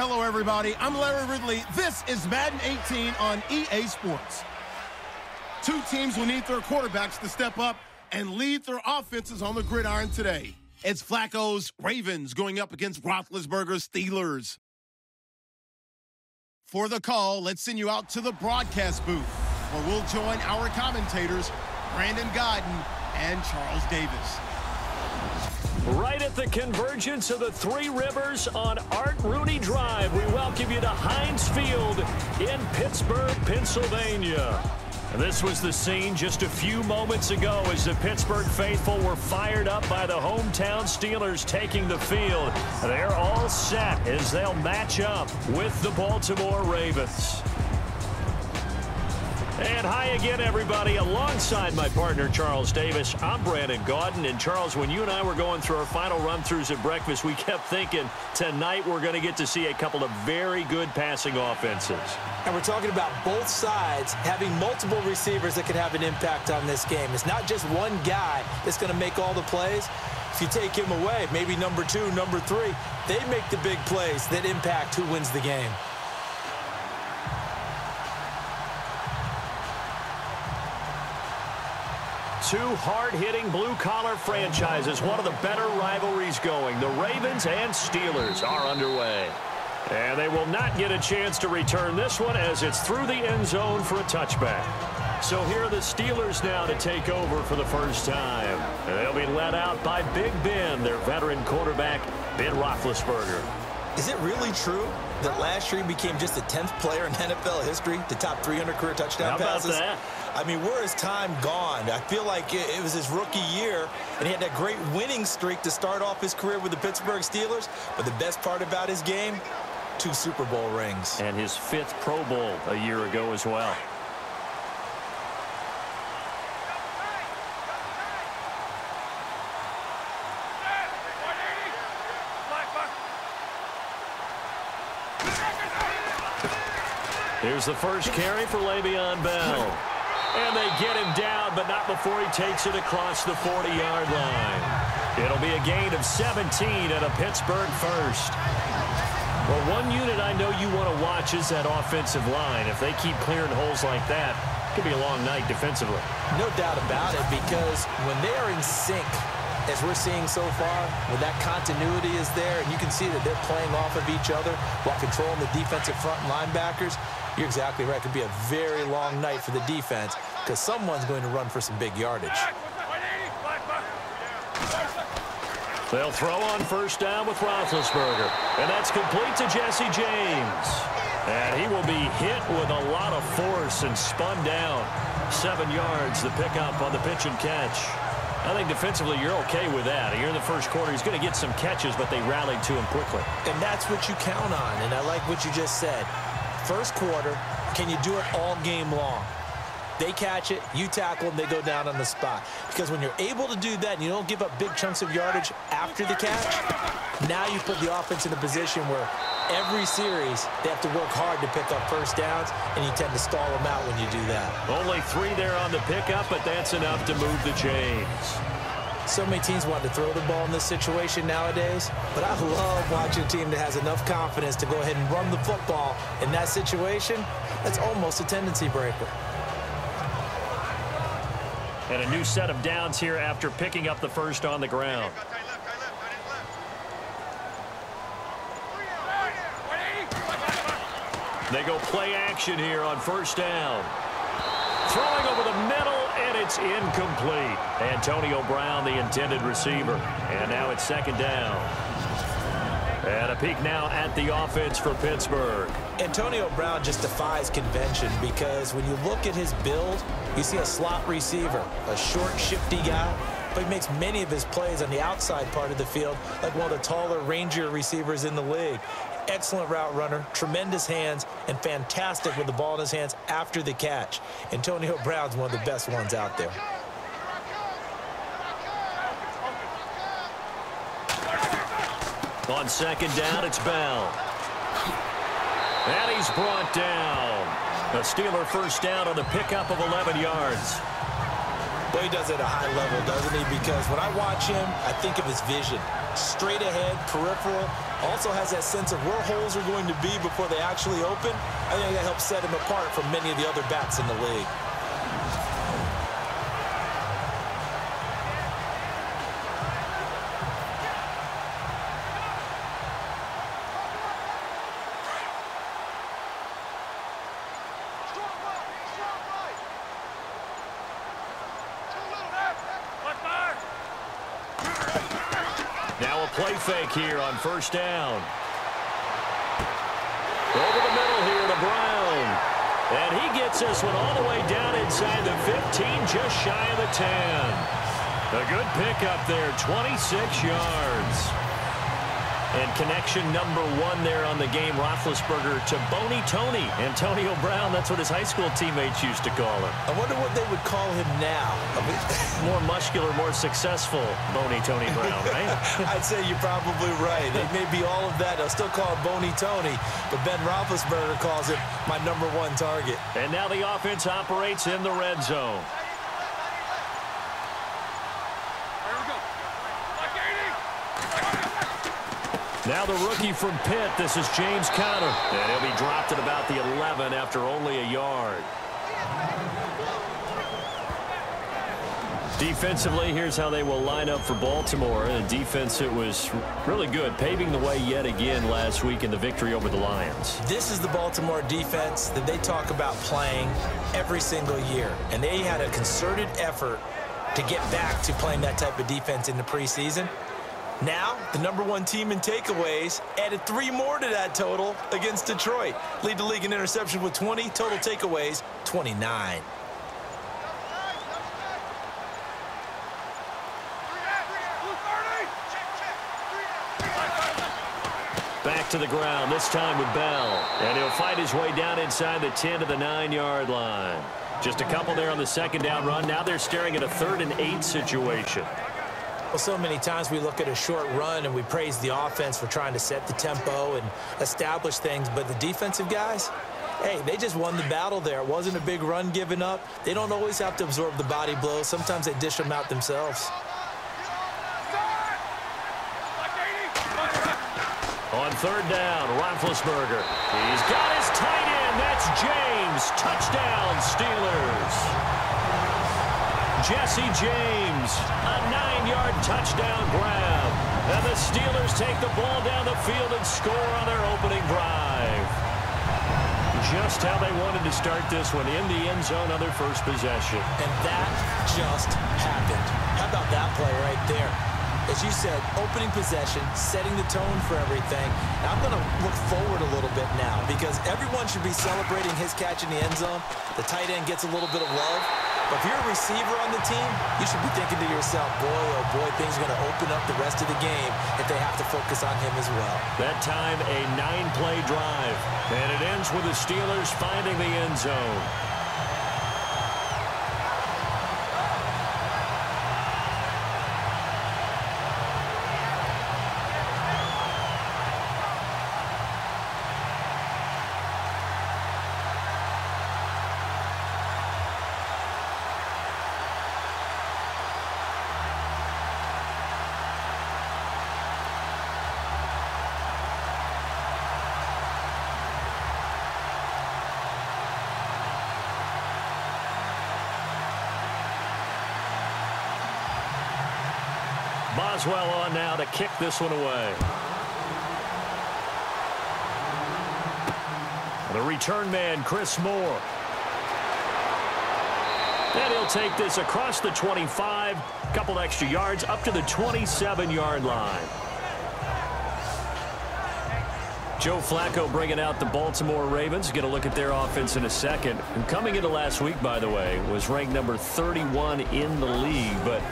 Hello, everybody. I'm Larry Ridley. This is Madden 18 on EA Sports. Two teams will need their quarterbacks to step up and lead their offenses on the gridiron today. It's Flacco's Ravens going up against Roethlisberger's Steelers. For the call, let's send you out to the broadcast booth where we'll join our commentators, Brandon Gaudin and Charles Davis. Right at the convergence of the Three Rivers on Art Rooney Drive, we welcome you to Heinz Field in Pittsburgh, Pennsylvania. And this was the scene just a few moments ago as the Pittsburgh faithful were fired up by the hometown Steelers taking the field. They're all set as they'll match up with the Baltimore Ravens. And hi again, everybody. Alongside my partner, Charles Davis, I'm Brandon Gaudin. And Charles, when you and I were going through our final run-throughs at breakfast, we kept thinking tonight we're going to get to see a couple of very good passing offenses. And we're talking about both sides having multiple receivers that could have an impact on this game. It's not just one guy that's going to make all the plays. If you take him away, maybe number two, number three, they make the big plays that impact who wins the game. Two hard-hitting blue-collar franchises, one of the better rivalries going. The Ravens and Steelers are underway. And they will not get a chance to return this one as it's through the end zone for a touchback. So here are the Steelers now to take over for the first time. And they'll be led out by Big Ben, their veteran quarterback, Ben Roethlisberger. Is it really true that last year he became just the 10th player in NFL history to top 300 career touchdown How passes? That? I mean, where is time gone? I feel like it was his rookie year, and he had that great winning streak to start off his career with the Pittsburgh Steelers. But the best part about his game, two Super Bowl rings. And his fifth Pro Bowl a year ago as well. Here's the first carry for Le'Veon Bell. And they get him down, but not before he takes it across the 40-yard line. It'll be a gain of 17 at a Pittsburgh first. Well, one unit I know you want to watch is that offensive line. If they keep clearing holes like that, it could be a long night defensively. No doubt about it, because when they are in sync, as we're seeing so far, when that continuity is there, and you can see that they're playing off of each other while controlling the defensive front linebackers, you're exactly right. It could be a very long night for the defense because someone's going to run for some big yardage. They'll throw on first down with Roethlisberger. And that's complete to Jesse James. And he will be hit with a lot of force and spun down. Seven yards, the pickup on the pitch and catch. I think defensively you're okay with that. Here in the first quarter, he's going to get some catches, but they rallied to him quickly. And that's what you count on, and I like what you just said. First quarter, can you do it all game long? They catch it, you tackle them, they go down on the spot. Because when you're able to do that and you don't give up big chunks of yardage after the catch, now you put the offense in a position where every series they have to work hard to pick up first downs, and you tend to stall them out when you do that. Only three there on the pickup, but that's enough to move the chains. So many teams want to throw the ball in this situation nowadays, but I love watching a team that has enough confidence to go ahead and run the football in that situation. That's almost a tendency breaker. And a new set of downs here after picking up the first on the ground. They go play action here on first down. Throwing over the middle, it's incomplete. Antonio Brown, the intended receiver. And now it's second down. And a peek now at the offense for Pittsburgh. Antonio Brown just defies convention because when you look at his build, you see a slot receiver, a short, shifty guy, but he makes many of his plays on the outside part of the field like one of the taller, rangier receivers in the league. Excellent route runner, tremendous hands, and fantastic with the ball in his hands after the catch. Antonio Brown's one of the best ones out there. On second down, it's Bell. And he's brought down. A Steeler first down on the pickup of 11 yards. Well, he does it at a high level, doesn't he? Because when I watch him, I think of his vision. Straight ahead, peripheral, also has that sense of where holes are going to be before they actually open. I think that helps set him apart from many of the other bats in the league. Here on first down. Over the middle here to Brown. And he gets this one all the way down inside the 15, just shy of the 10. A good pickup there, 26 yards. And connection number one there on the game, Roethlisberger to Boney Tony. Antonio Brown, that's what his high school teammates used to call him. I wonder what they would call him now. I mean, more muscular, more successful Boney Tony Brown, right? I'd say you're probably right. It may be all of that. I'll still call him Boney Tony, but Ben Roethlisberger calls him my number one target. And now the offense operates in the red zone. Now the rookie from Pitt, this is James Conner. And he'll be dropped at about the 11 after only a yard. Defensively, here's how they will line up for Baltimore. A defense that was really good, paving the way yet again last week in the victory over the Lions. This is the Baltimore defense that they talk about playing every single year. And they had a concerted effort to get back to playing that type of defense in the preseason. Now, the number one team in takeaways added three more to that total against Detroit. Lead the league in interception with 20, total takeaways 29. Back to the ground, this time with Bell. And he'll fight his way down inside the 10 to the 9-yard line. Just a couple there on the second down run. Now they're staring at a third and eight situation. Well, so many times we look at a short run and we praise the offense for trying to set the tempo and establish things, but the defensive guys, hey, they just won the battle there. It wasn't a big run given up. They don't always have to absorb the body blows. Sometimes they dish them out themselves. On third down, Roethlisberger. He's got his tight end. That's James. Touchdown, Steelers. Jesse James, nine-yard touchdown grab. And the Steelers take the ball down the field and score on their opening drive. Just how they wanted to start this one in the end zone on their first possession. And that just happened. How about that play right there? As you said, opening possession, setting the tone for everything. Now I'm going to look forward a little bit now because everyone should be celebrating his catch in the end zone. The tight end gets a little bit of love. If you're a receiver on the team, you should be thinking to yourself, boy, oh boy, things are going to open up the rest of the game if they have to focus on him as well. That time, a nine-play drive. And it ends with the Steelers finding the end zone. Boswell on now to kick this one away. The return man, Chris Moore. And he'll take this across the 25, couple extra yards, up to the 27-yard line. Joe Flacco bringing out the Baltimore Ravens. Get a look at their offense in a second. And coming into last week, by the way, was ranked number 31 in the league. But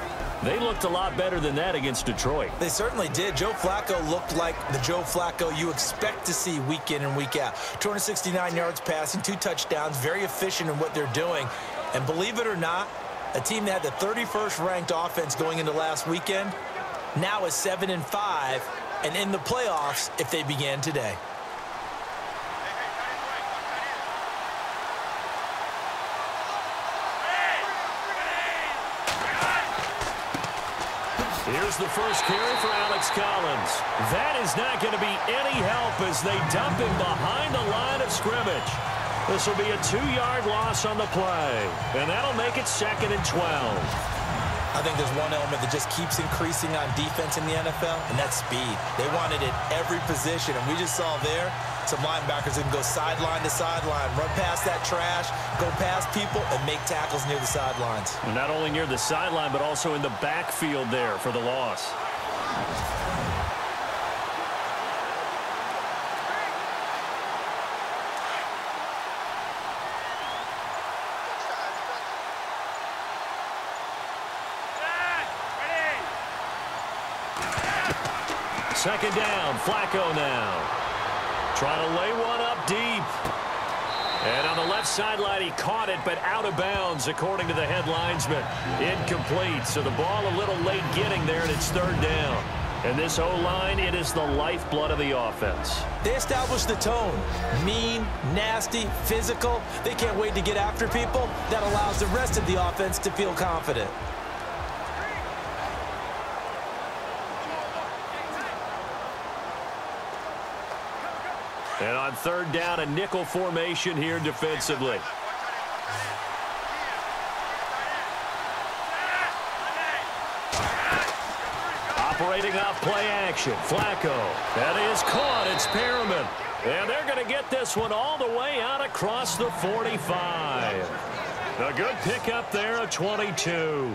they looked a lot better than that against Detroit. They certainly did. Joe Flacco looked like the Joe Flacco you expect to see week in and week out. 269 yards passing, two touchdowns, very efficient in what they're doing. And believe it or not, a team that had the 31st ranked offense going into last weekend now is 7 and 5 and in the playoffs if they began today. Here's the first carry for Alex Collins. That is not going to be any help as they dump him behind the line of scrimmage. This will be a two-yard loss on the play, and that'll make it second and 12. I think there's one element that just keeps increasing on defense in the NFL, and that's speed. They want it every position, and we just saw there some linebackers that can go sideline to sideline, run past that trash, go past people, and make tackles near the sidelines. Not only near the sideline, but also in the backfield there for the loss. Second down, Flacco now. Trying to lay one up deep. And on the left sideline, he caught it, but out of bounds, according to the headlinesman. Incomplete, so the ball a little late getting there, and it's third down. And this O-line, it is the lifeblood of the offense. They established the tone. Mean, nasty, physical. They can't wait to get after people. That allows the rest of the offense to feel confident. And on third down, a nickel formation here defensively. Operating off play action. Flacco. That is caught. It's Perriman. And they're going to get this one all the way out across the 45. A good pickup there, a 22.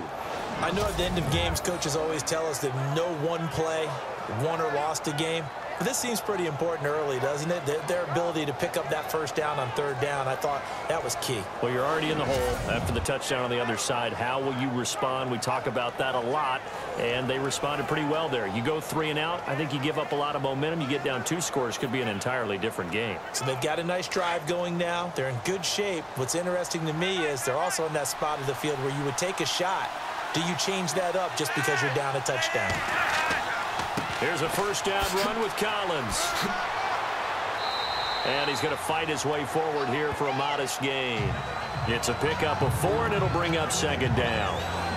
I know at the end of games, coaches always tell us that no one play won or lost a game. But this seems pretty important early, doesn't it? Their, their, ability to pick up that first down on third down, I thought that was key. Well, you're already in the hole after the touchdown on the other side. How will you respond? We talk about that a lot, and they responded pretty well there. You go three and out, I think you give up a lot of momentum. You get down two scores, could be an entirely different game. So they've got a nice drive going now. They're in good shape. What's interesting to me is they're also in that spot of the field where you would take a shot. Do you change that up just because you're down a touchdown? Here's a first down run with Collins. And he's going to fight his way forward here for a modest gain. It's a pickup of four, and it'll bring up second down.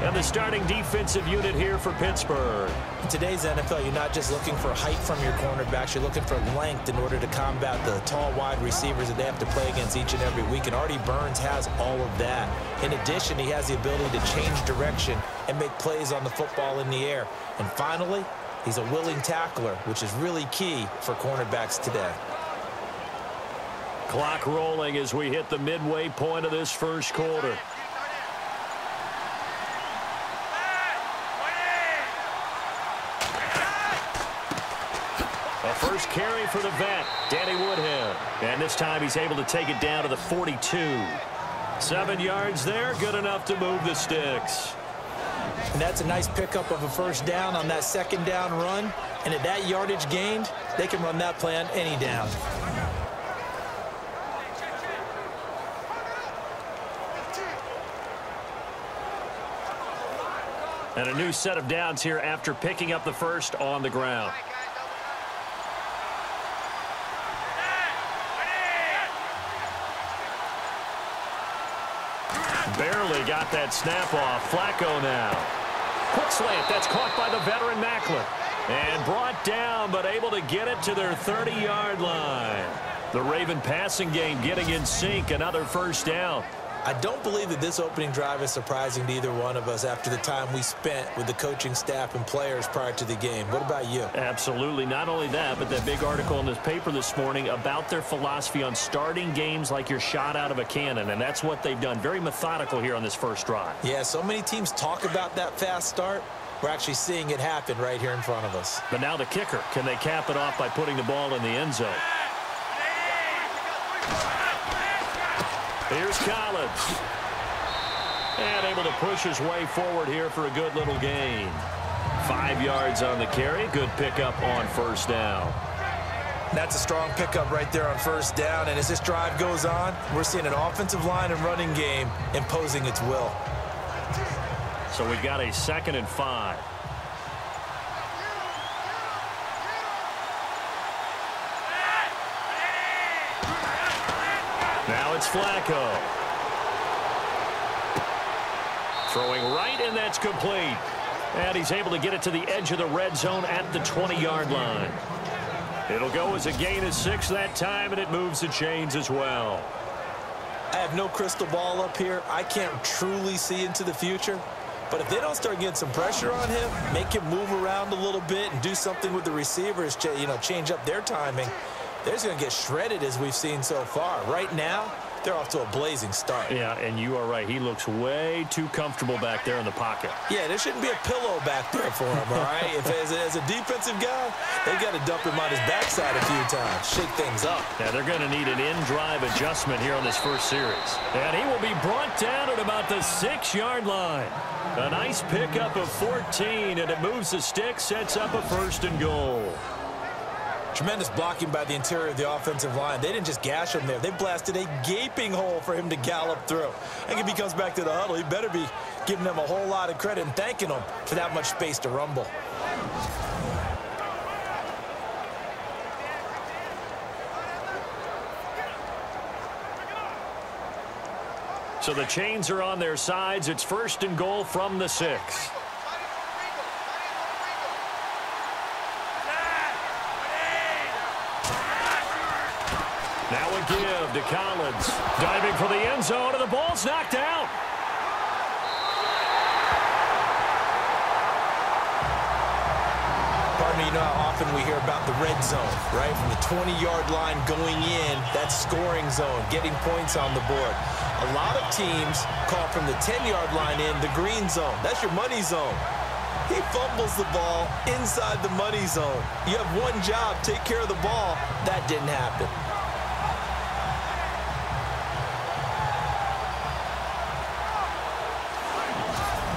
And the starting defensive unit here for Pittsburgh. In today's NFL, you're not just looking for height from your cornerbacks. You're looking for length in order to combat the tall wide receivers that they have to play against each and every week. And Artie Burns has all of that. In addition, he has the ability to change direction and make plays on the football in the air. And finally, he's a willing tackler, which is really key for cornerbacks today. Clock rolling as we hit the midway point of this first quarter. First carry for the vet, Danny Woodhead. And this time he's able to take it down to the 42. Seven yards there, good enough to move the sticks. And that's a nice pickup of a first down on that second down run. And at that yardage gained, they can run that play on any down. And a new set of downs here after picking up the first on the ground. Barely got that snap off. Flacco now. Quick slant. That's caught by the veteran Maclin. And brought down, but able to get it to their 30-yard line. The Raven passing game getting in sync. Another first down. I don't believe that this opening drive is surprising to either one of us after the time we spent with the coaching staff and players prior to the game. What about you? Absolutely. Not only that, but that big article in this paper this morning about their philosophy on starting games like you're shot out of a cannon, and that's what they've done. Very methodical here on this first drive. Yeah, so many teams talk about that fast start. We're actually seeing it happen right here in front of us. But now the kicker. Can they cap it off by putting the ball in the end zone? Here's Collins. And able to push his way forward here for a good little gain. Five yards on the carry. Good pickup on first down. That's a strong pickup right there on first down. And as this drive goes on, we're seeing an offensive line and running game imposing its will. So we've got a second and five. It's Flacco. Throwing right, and that's complete. And he's able to get it to the edge of the red zone at the 20-yard line. It'll go as a gain of six that time, and it moves the chains as well. I have no crystal ball up here. I can't truly see into the future. But if they don't start getting some pressure on him, make him move around a little bit and do something with the receivers, you know, change up their timing, they're just going to get shredded as we've seen so far. Right now, they're off to a blazing start. Yeah, and you are right. He looks way too comfortable back there in the pocket. Yeah, there shouldn't be a pillow back there for him, all right? if as a, as a defensive guy, they've got to dump him on his backside a few times, shake things up. Yeah, they're going to need an in-drive adjustment here on this first series. And he will be brought down at about the six-yard line. A nice pickup of 14, and it moves the stick, sets up a first and goal. Tremendous blocking by the interior of the offensive line. They didn't just gash him there. They blasted a gaping hole for him to gallop through. And if he comes back to the huddle, he better be giving them a whole lot of credit and thanking them for that much space to rumble. So the chains are on their sides. It's first and goal from the six. Now a give to Collins. Diving for the end zone, and the ball's knocked out. Partner, you know how often we hear about the red zone, right? From the 20-yard line going in, that scoring zone, getting points on the board. A lot of teams call from the 10-yard line in the green zone. That's your money zone. He fumbles the ball inside the money zone. You have one job, take care of the ball. That didn't happen.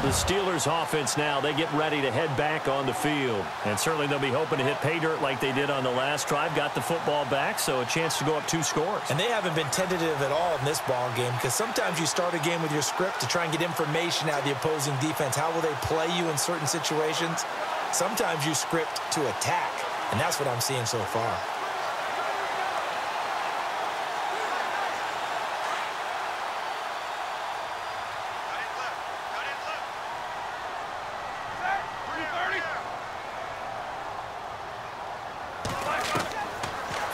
The Steelers offense now, they get ready to head back on the field. And certainly they'll be hoping to hit pay dirt like they did on the last drive. Got the football back, so a chance to go up two scores. And they haven't been tentative at all in this ball game because sometimes you start a game with your script to try and get information out of the opposing defense. How will they play you in certain situations? Sometimes you script to attack, and that's what I'm seeing so far.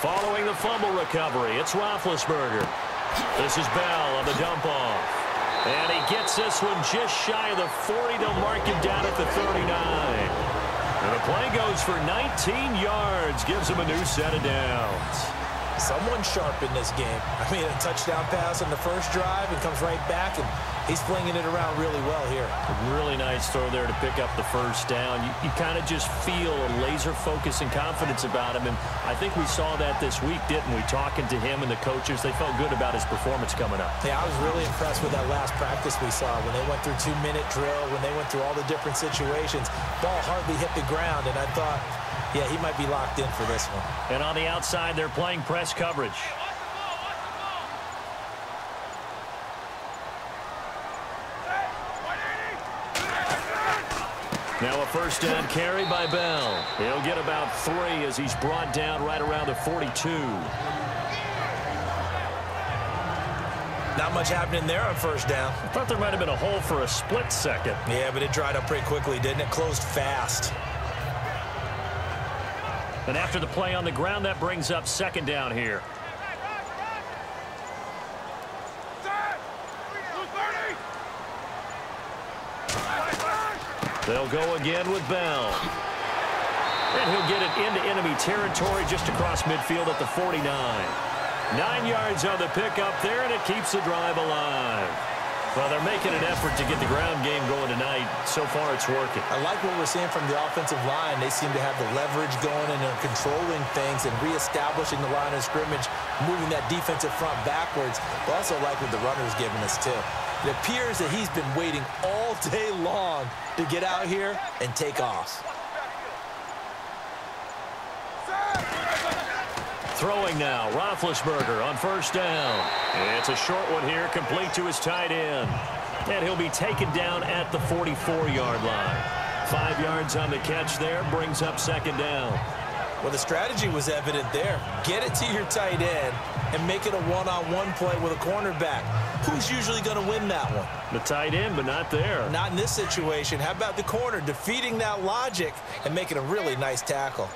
Following the fumble recovery, it's Roethlisberger. This is Bell on the dump off. And he gets this one just shy of the 40. They'll mark him down at the 39. And the play goes for 19 yards. Gives him a new set of downs. Someone sharp in this game. I mean, a touchdown pass on the first drive and comes right back, and he's flinging it around really well here. A really nice throw there to pick up the first down. You, you kind of just feel a laser focus and confidence about him, and I think we saw that this week, didn't we? Talking to him and the coaches, they felt good about his performance coming up. Yeah, I was really impressed with that last practice we saw when they went through two-minute drill, when they went through all the different situations. Ball hardly hit the ground, and I thought, yeah, he might be locked in for this one. And on the outside, they're playing press coverage. Now a first down carry by Bell. He'll get about three as he's brought down right around the 42. Not much happening there on first down. I thought there might have been a hole for a split second. Yeah, but it dried up pretty quickly, didn't it? Closed fast. And after the play on the ground, that brings up second down here. They'll go again with Bell. And he'll get it into enemy territory just across midfield at the 49. Nine yards on the pickup there, and it keeps the drive alive. Well, they're making an effort to get the ground game going tonight. So far, it's working. I like what we're seeing from the offensive line. They seem to have the leverage going and they're controlling things and reestablishing the line of scrimmage, moving that defensive front backwards. But also like what the runner's giving us, too. It appears that he's been waiting all day long to get out here and take off. Throwing now, Roethlisberger on first down. It's a short one here, complete to his tight end. And he'll be taken down at the 44-yard line. Five yards on the catch there, brings up second down. Well, the strategy was evident there. Get it to your tight end, and make it a one-on-one -on -one play with a cornerback. Who's usually going to win that one? The tight end, but not there. Not in this situation. How about the corner defeating that logic and making a really nice tackle?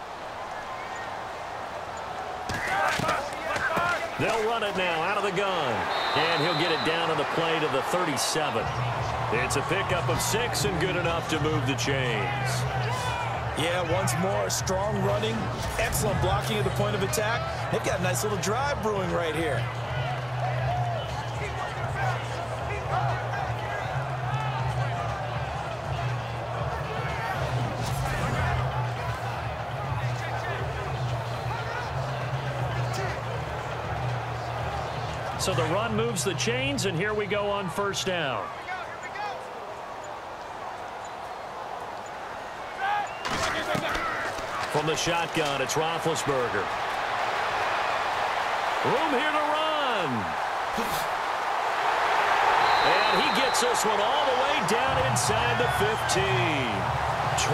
They'll run it now out of the gun. And he'll get it down to the play of the 37. It's a pickup of six and good enough to move the chains. Yeah, once more, strong running, excellent blocking at the point of attack. They've got a nice little drive brewing right here. So the run moves the chains, and here we go on first down. From the shotgun, it's Roethlisberger. Room here to run. And he gets this one all the way down inside the 15.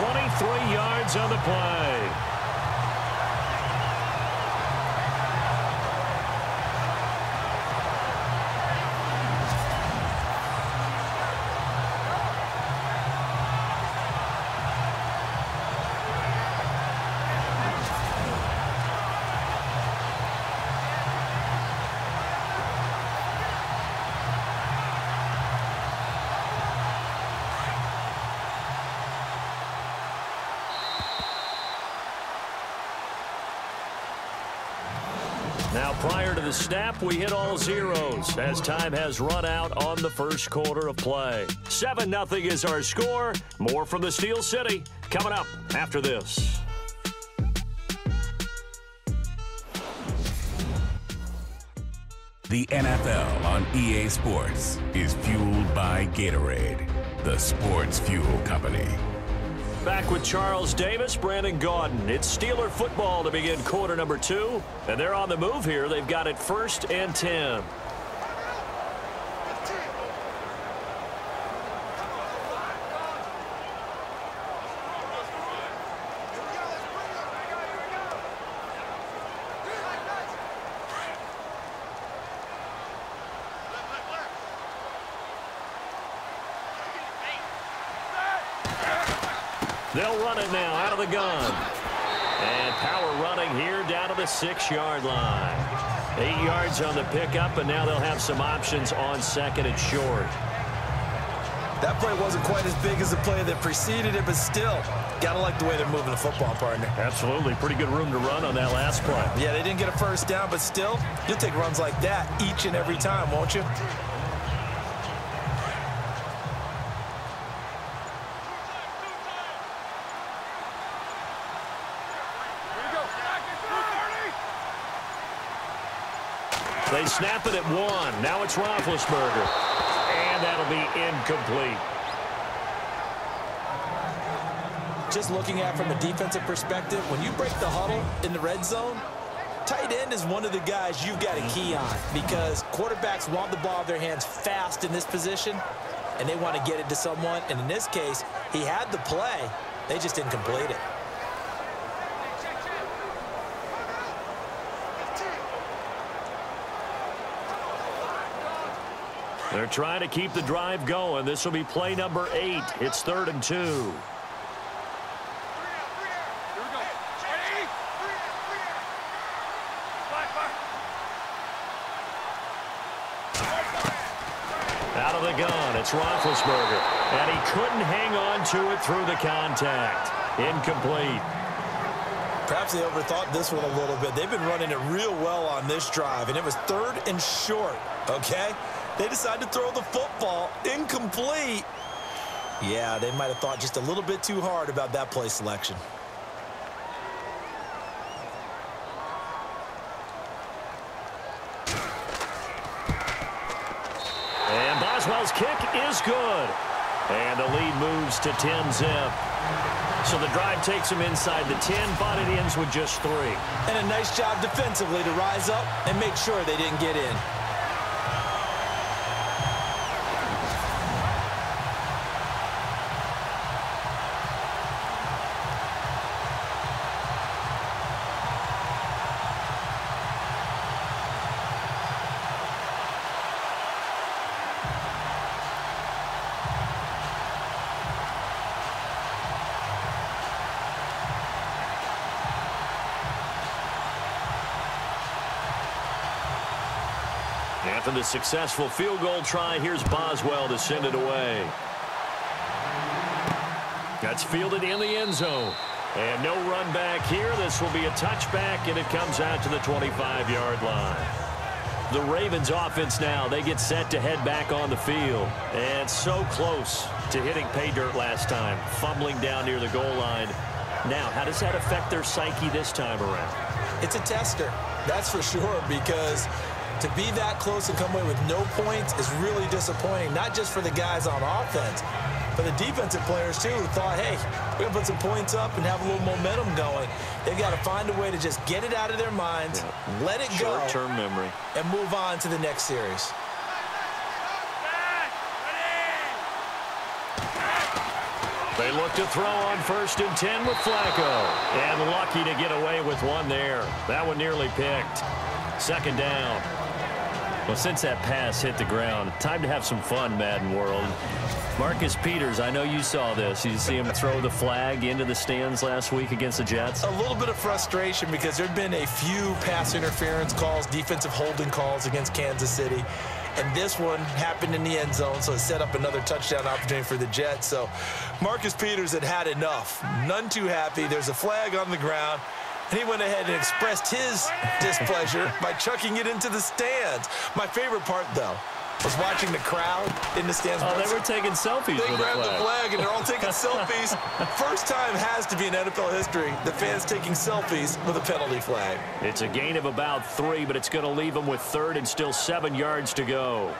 23 yards on the play. Now, prior to the snap, we hit all zeros as time has run out on the first quarter of play. 7-0 is our score. More from the Steel City coming up after this. The NFL on EA Sports is fueled by Gatorade, the sports fuel company. Back with Charles Davis, Brandon Gaudin. It's Steeler football to begin quarter number two. And they're on the move here. They've got it first and 10. They'll run it now out of the gun. And power running here down to the six-yard line. Eight yards on the pickup, and now they'll have some options on second and short. That play wasn't quite as big as the play that preceded it, but still, got to like the way they're moving the football, partner. Absolutely. Pretty good room to run on that last play. Yeah, they didn't get a first down, but still, you'll take runs like that each and every time, won't you? They snap it at one. Now it's Roethlisberger. And that'll be incomplete. Just looking at from a defensive perspective, when you break the huddle in the red zone, tight end is one of the guys you've got a key on because quarterbacks want the ball in their hands fast in this position, and they want to get it to someone. And in this case, he had the play. They just didn't complete it. They're trying to keep the drive going. This will be play number eight. It's third and two. Out of the gun, it's Roethlisberger. And he couldn't hang on to it through the contact. Incomplete. Perhaps they overthought this one a little bit. They've been running it real well on this drive, and it was third and short, okay? They decide to throw the football incomplete. Yeah, they might have thought just a little bit too hard about that play selection. And Boswell's kick is good. And the lead moves to 10 zip. So the drive takes him inside the 10, but it ends with just three. And a nice job defensively to rise up and make sure they didn't get in. The successful field goal try, here's Boswell to send it away. That's fielded in the end zone. And no run back here. This will be a touchback, and it comes out to the 25-yard line. The Ravens offense now, they get set to head back on the field. And so close to hitting pay dirt last time, fumbling down near the goal line. Now, how does that affect their psyche this time around? It's a tester, that's for sure, because to be that close and come away with no points is really disappointing, not just for the guys on offense, but the defensive players, too, who thought, hey, we're going to put some points up and have a little momentum going. They've got to find a way to just get it out of their minds, yeah. let it go. Short-term memory. And move on to the next series. They look to throw on first and 10 with Flacco. And lucky to get away with one there. That one nearly picked. Second down. Well, since that pass hit the ground, time to have some fun, Madden World. Marcus Peters, I know you saw this. You see him throw the flag into the stands last week against the Jets? A little bit of frustration because there have been a few pass interference calls, defensive holding calls against Kansas City. And this one happened in the end zone, so it set up another touchdown opportunity for the Jets. So Marcus Peters had had enough. None too happy. There's a flag on the ground. And he went ahead and expressed his displeasure by chucking it into the stands. My favorite part, though, was watching the crowd in the stands. Oh, they were taking selfies They grabbed the flag. the flag, and they're all taking selfies. First time has to be in NFL history, the fans taking selfies with a penalty flag. It's a gain of about three, but it's going to leave them with third and still seven yards to go.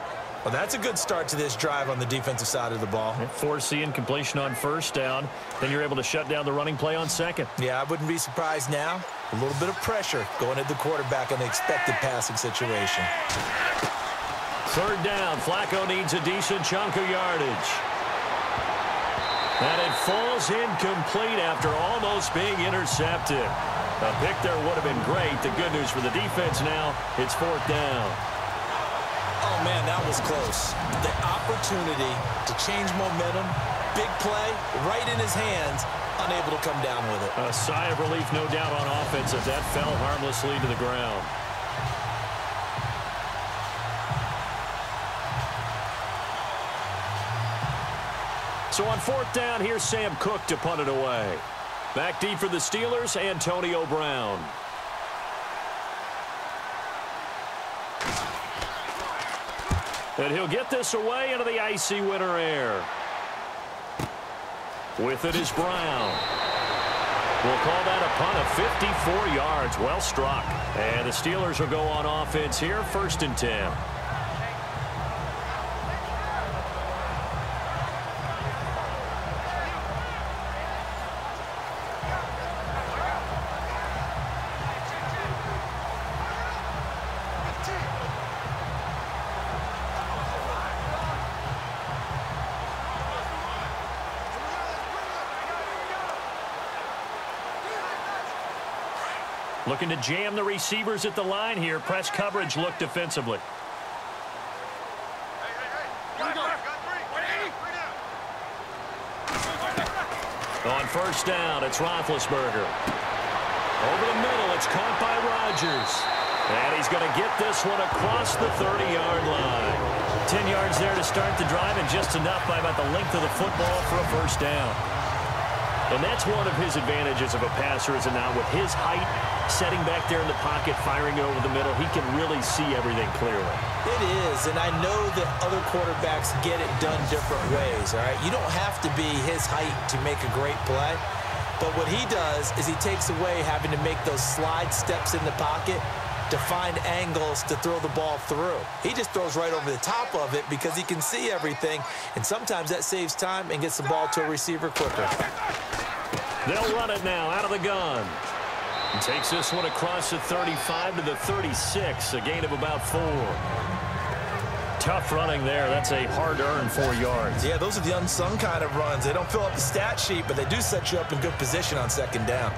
Well, that's a good start to this drive on the defensive side of the ball. Foreseeing completion on first down. Then you're able to shut down the running play on second. Yeah, I wouldn't be surprised now. A little bit of pressure going at the quarterback in the expected passing situation. Third down. Flacco needs a decent chunk of yardage. And it falls incomplete after almost being intercepted. A pick there would have been great. The good news for the defense now, it's fourth down. Oh, man, that was close. The opportunity to change momentum, big play, right in his hands, unable to come down with it. A sigh of relief, no doubt, on offense as that fell harmlessly to the ground. So on fourth down, here's Sam Koch to punt it away. Back deep for the Steelers, Antonio Brown. And he'll get this away into the icy winter air. With it is Brown. We'll call that a punt of 54 yards. Well struck. And the Steelers will go on offense here, first and 10. Jam the receivers at the line here. Press coverage look defensively. On first down, it's Roethlisberger. Over the middle, it's caught by Rogers. And he's going to get this one across the 30-yard line. 10 yards there to start the drive and just enough by about the length of the football for a first down. And that's one of his advantages of a passer is now with his height setting back there in the pocket, firing it over the middle, he can really see everything clearly. It is, and I know that other quarterbacks get it done different ways, all right? You don't have to be his height to make a great play, but what he does is he takes away having to make those slide steps in the pocket to find angles to throw the ball through. He just throws right over the top of it because he can see everything, and sometimes that saves time and gets the ball to a receiver quicker. They'll run it now out of the gun. Takes this one across the 35 to the 36, a gain of about four. Tough running there. That's a hard-earned four yards. Yeah, those are the unsung kind of runs. They don't fill up the stat sheet, but they do set you up in good position on second down.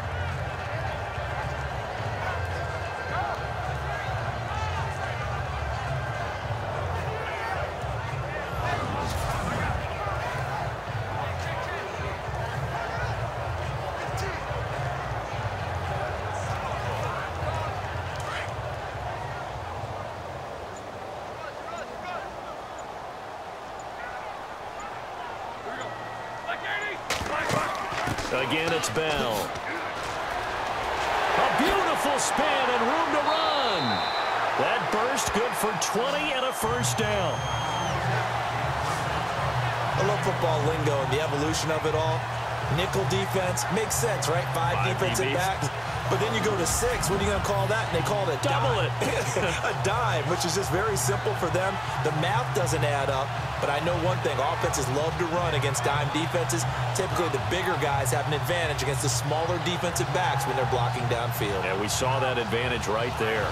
Defense makes sense, right? Five, Five defensive DBs. backs. But then you go to six. What are you going to call that? And they call it a Double dime. it. a dime, which is just very simple for them. The math doesn't add up. But I know one thing. Offenses love to run against dime defenses. Typically, the bigger guys have an advantage against the smaller defensive backs when they're blocking downfield. And we saw that advantage right there.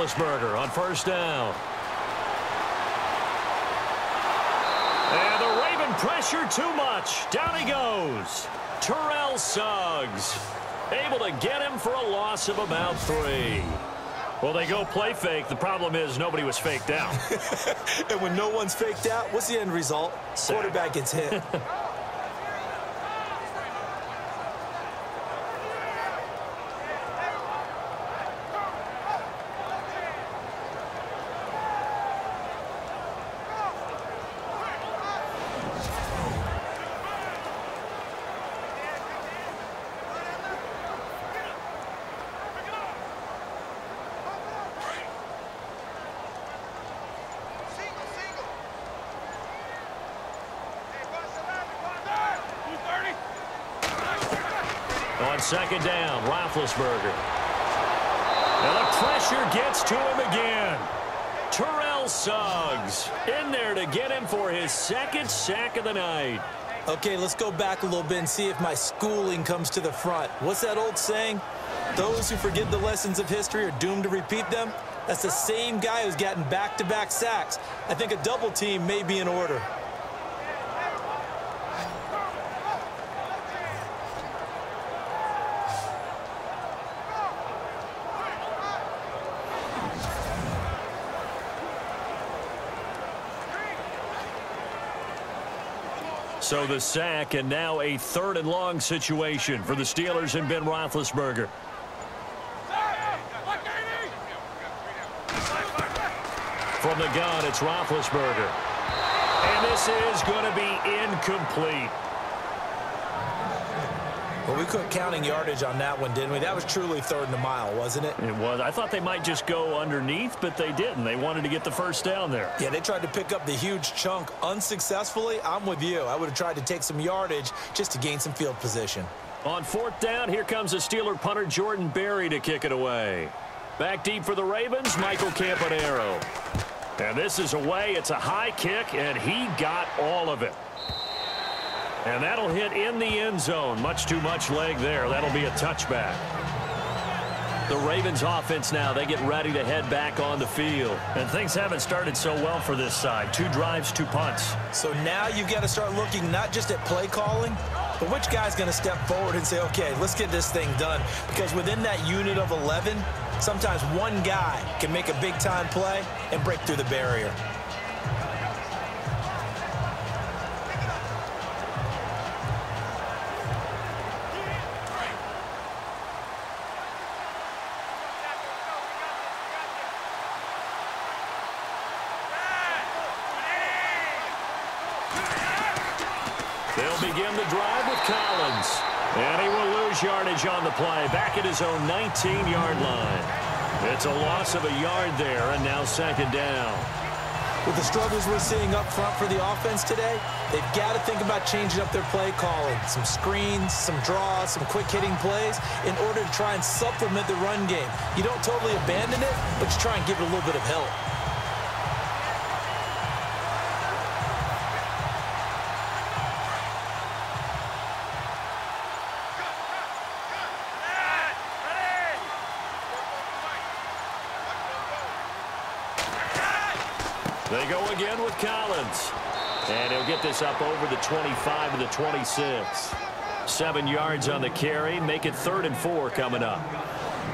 Roethlisberger on first down. And the Raven pressure too much. Down he goes. Terrell Suggs able to get him for a loss of about three. Well, they go play fake. The problem is nobody was faked out. And when no one's faked out, what's the end result? Sack. Quarterback gets hit. second down, Roethlisberger. And the pressure gets to him again. Terrell Suggs in there to get him for his second sack of the night. Okay, let's go back a little bit and see if my schooling comes to the front. What's that old saying? Those who forget the lessons of history are doomed to repeat them. That's the same guy who's gotten back-to-back sacks. I think a double team may be in order. So the sack and now a third and long situation for the Steelers and Ben Roethlisberger. From the gun, it's Roethlisberger. And this is going to be incomplete. Well, we quit counting yardage on that one, didn't we? That was truly third and a mile, wasn't it? It was. I thought they might just go underneath, but they didn't. They wanted to get the first down there. Yeah, they tried to pick up the huge chunk unsuccessfully. I'm with you. I would have tried to take some yardage just to gain some field position. On fourth down, here comes the Steeler punter Jordan Berry to kick it away. Back deep for the Ravens, Michael Campanaro. And this is away. It's a high kick, and he got all of it. And that'll hit in the end zone. Much too much leg there. That'll be a touchback. The Ravens offense now, they get ready to head back on the field. And things haven't started so well for this side. Two drives, two punts. So now you've got to start looking not just at play calling, but which guy's going to step forward and say, okay, let's get this thing done. Because within that unit of 11, sometimes one guy can make a big-time play and break through the barrier. Yardage on the play, back at his own 19-yard line. It's a loss of a yard there, and now second down. With the struggles we're seeing up front for the offense today, they've got to think about changing up their play calling. Some screens, some draws, some quick-hitting plays in order to try and supplement the run game. You don't totally abandon it, but you try and give it a little bit of help. Collins. And he'll get this up over the 25 to the 26. Seven yards on the carry. Make it third and four coming up.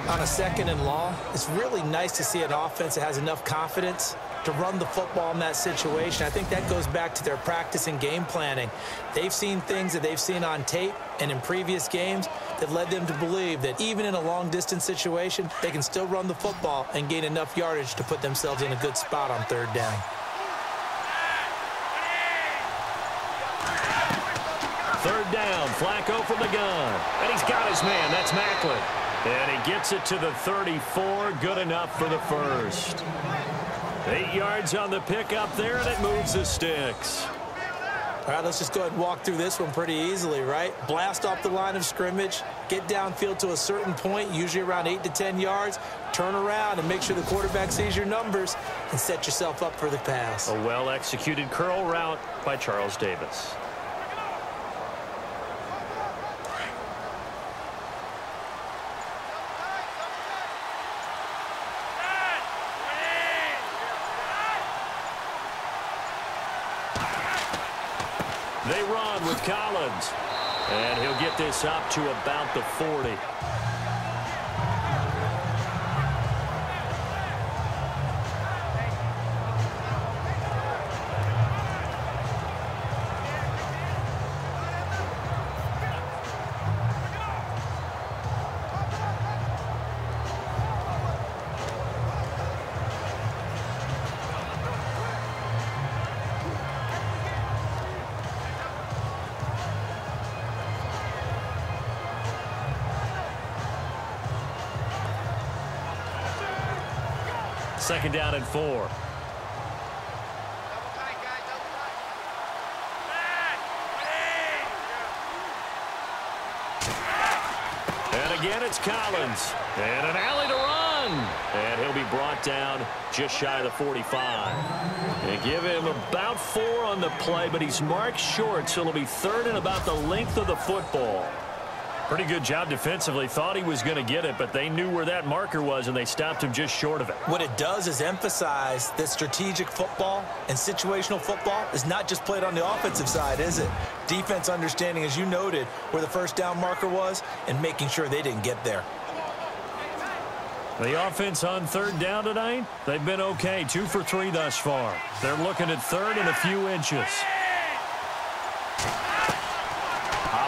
on a second and long, it's really nice to see an offense that has enough confidence to run the football in that situation. I think that goes back to their practice and game planning. They've seen things that they've seen on tape and in previous games that led them to believe that even in a long-distance situation, they can still run the football and gain enough yardage to put themselves in a good spot on third down. Third down, Flacco from the gun. And he's got his man. That's Maclin. And he gets it to the 34. Good enough for the first. Eight yards on the pickup there, and it moves the sticks. All right, let's just go ahead and walk through this one pretty easily, right? Blast off the line of scrimmage, get downfield to a certain point, usually around 8 to 10 yards, turn around and make sure the quarterback sees your numbers and set yourself up for the pass. A well-executed curl route by Charles Davis. They run with Collins. And he'll get this up to about the 40. Second down and four. And again, it's Collins. And an alley to run. And he'll be brought down just shy of the 45. They give him about four on the play, but he's marked short, so it'll be third and about the length of the football. Pretty good job defensively. Thought he was going to get it, but they knew where that marker was, and they stopped him just short of it. What it does is emphasize that strategic football and situational football is not just played on the offensive side, is it? Defense understanding, as you noted, where the first down marker was and making sure they didn't get there. The offense on third down tonight, they've been okay. Two for three thus far. They're looking at third and a few inches.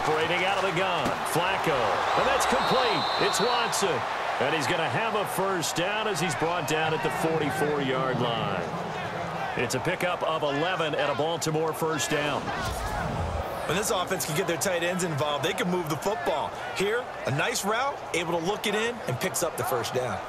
Operating out of the gun, Flacco. And that's complete. It's Watson. And he's going to have a first down as he's brought down at the 44-yard line. It's a pickup of 11 at a Baltimore first down. When this offense can get their tight ends involved, they can move the football. Here, a nice route, able to look it in, and picks up the first down.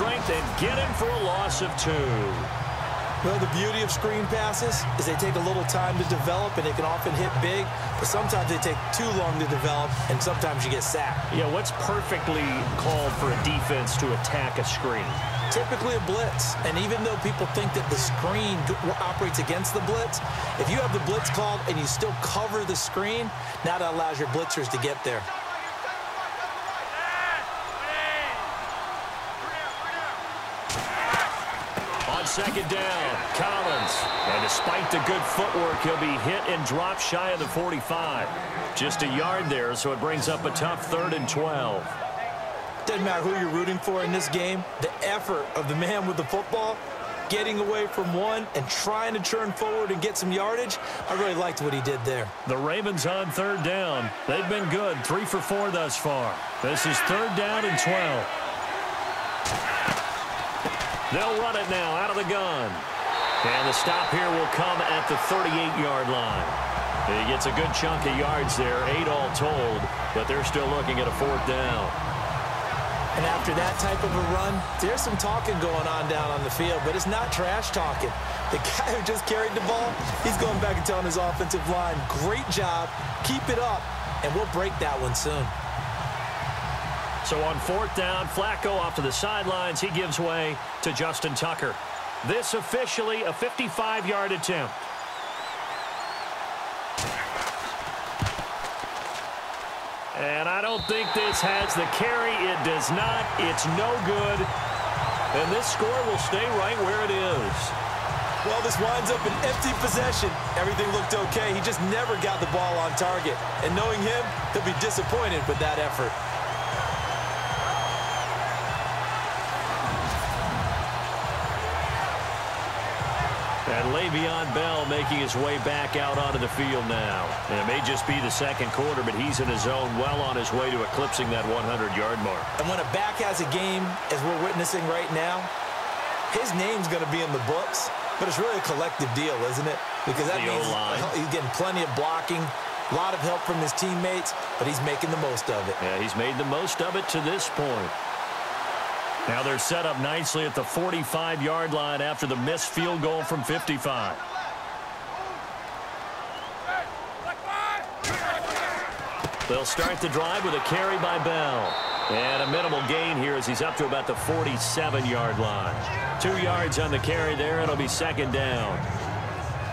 Strength and get him for a loss of two. Well, the beauty of screen passes is they take a little time to develop, and they can often hit big, but sometimes they take too long to develop, and sometimes you get sacked. Yeah, what's perfectly called for a defense to attack a screen? Typically a blitz, and even though people think that the screen operates against the blitz, if you have the blitz called and you still cover the screen, now that allows your blitzers to get there. Second down, Collins. And despite the good footwork, he'll be hit and dropped shy of the 45. Just a yard there, so it brings up a tough third and 12. Doesn't matter who you're rooting for in this game. The effort of the man with the football, getting away from one and trying to turn forward and get some yardage, I really liked what he did there. The Ravens on third down. They've been good, three for four thus far. This is third down and 12. They'll run it now out of the gun. And the stop here will come at the 38-yard line. He gets a good chunk of yards there, eight all told, but they're still looking at a fourth down. And after that type of a run, there's some talking going on down on the field, but it's not trash talking. The guy who just carried the ball, he's going back and telling his offensive line, great job, keep it up, and we'll break that one soon. So on fourth down, Flacco off to the sidelines. He gives way to Justin Tucker. This officially a 55-yard attempt. And I don't think this has the carry. It does not. It's no good. And this score will stay right where it is. Well, this winds up an empty possession. Everything looked okay. He just never got the ball on target. And knowing him, he'll be disappointed with that effort. Le'Veon Bell making his way back out onto the field now. And it may just be the second quarter, but he's in his zone well on his way to eclipsing that 100-yard mark. And when a back has a game, as we're witnessing right now, his name's going to be in the books, but it's really a collective deal, isn't it? Because that the means he's getting plenty of blocking, a lot of help from his teammates, but he's making the most of it. Yeah, he's made the most of it to this point. Now they're set up nicely at the 45-yard line after the missed field goal from 55. They'll start the drive with a carry by Bell. And a minimal gain here as he's up to about the 47-yard line. Two yards on the carry there. It'll be second down.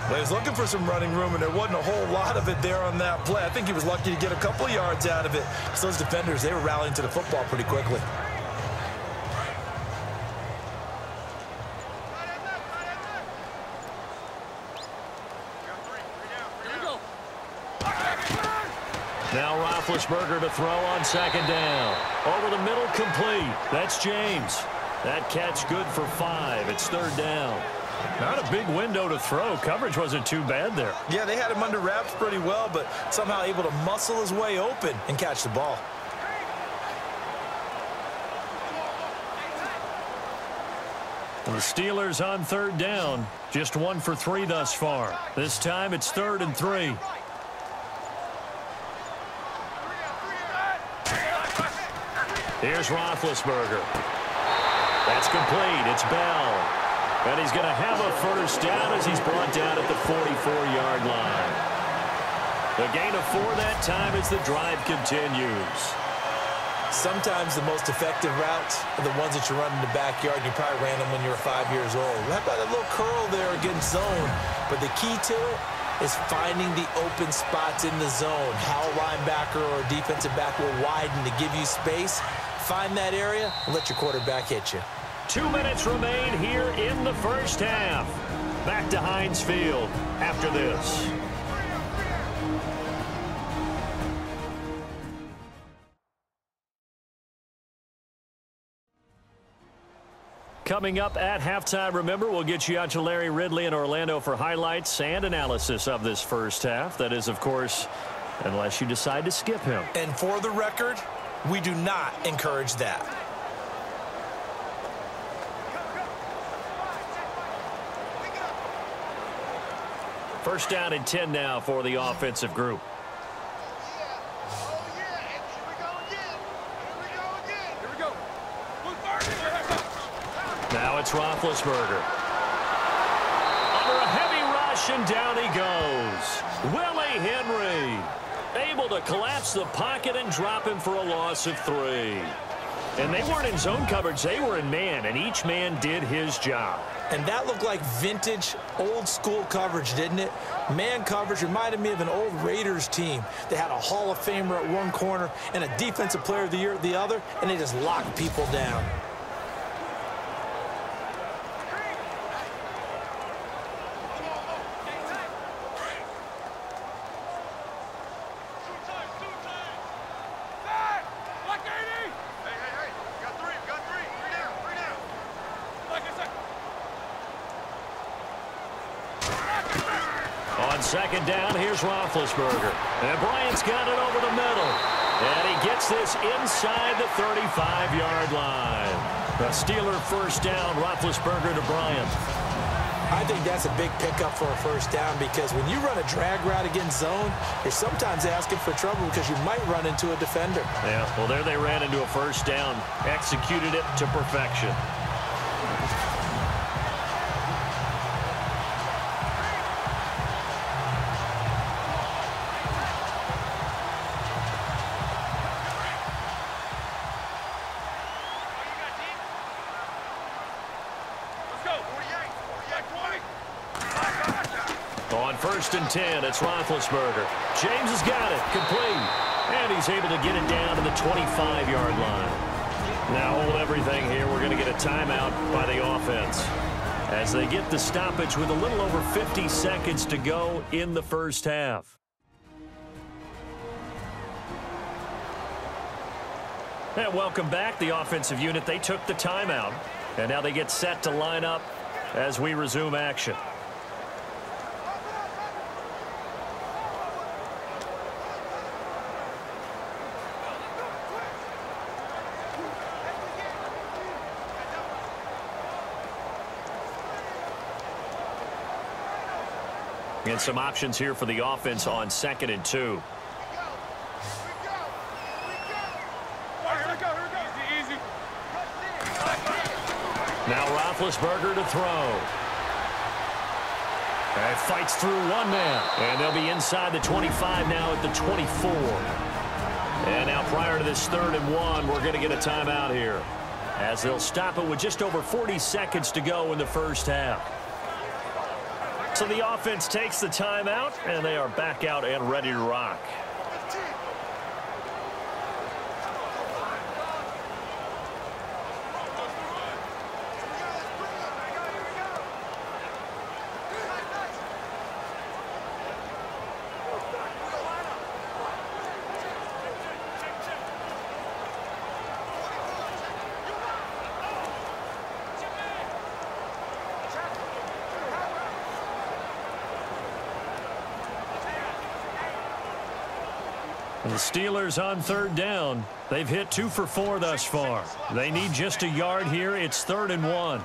He was looking for some running room, and there wasn't a whole lot of it there on that play. I think he was lucky to get a couple yards out of it. Because those defenders, they were rallying to the football pretty quickly. Now Roethlisberger to throw on second down. Over the middle, complete. That's James. That catch good for five. It's third down. Not a big window to throw. Coverage wasn't too bad there. Yeah, they had him under wraps pretty well, but somehow able to muscle his way open and catch the ball. The Steelers on third down. Just one for three thus far. This time it's third and three. Here's Roethlisberger. That's complete. It's Bell. And he's going to have a first down as he's brought down at the 44-yard line. The gain of four that time as the drive continues. Sometimes the most effective routes are the ones that you run in the backyard. You probably ran them when you were five years old. How about a little curl there against zone? But the key to it is finding the open spots in the zone. How a linebacker or a defensive back will widen to give you space. Find that area and let your quarterback hit you. Two minutes remain here in the first half. Back to Heinz Field after this. Coming up at halftime, remember, we'll get you out to Larry Ridley in Orlando for highlights and analysis of this first half. That is, of course, unless you decide to skip him. And for the record, we do not encourage that. First down and 10 now for the offensive group. Now it's Roethlisberger. Under a heavy rush, and down he goes. Willie Henry able to collapse the pocket and drop him for a loss of three. And they weren't in zone coverage. They were in man, and each man did his job. And that looked like vintage, old-school coverage, didn't it? Man coverage reminded me of an old Raiders team. They had a Hall of Famer at one corner and a Defensive Player of the Year at the other, and they just locked people down. On second down, here's Roethlisberger. And Bryant's got it over the middle. And he gets this inside the 35-yard line. The Steeler first down, Roethlisberger to Bryant. I think that's a big pickup for a first down because when you run a drag route against zone, you're sometimes asking for trouble because you might run into a defender. Yeah, well, there they ran into a first down, executed it to perfection. It's Roethlisberger. James has got it, complete. And he's able to get it down to the 25-yard line. Now hold everything here. We're going to get a timeout by the offense. As they get the stoppage with a little over 50 seconds to go in the first half. And welcome back, the offensive unit. They took the timeout, and now they get set to line up as we resume action. And some options here for the offense on second and two. Now Roethlisberger to throw. And fights through one man. And they'll be inside the 25 now at the 24. And now prior to this third and one, we're going to get a timeout here. As they'll stop it with just over 40 seconds to go in the first half. So the offense takes the timeout, and they are back out and ready to rock. Steelers on third down. They've hit two for four thus far. They need just a yard here. It's third and one.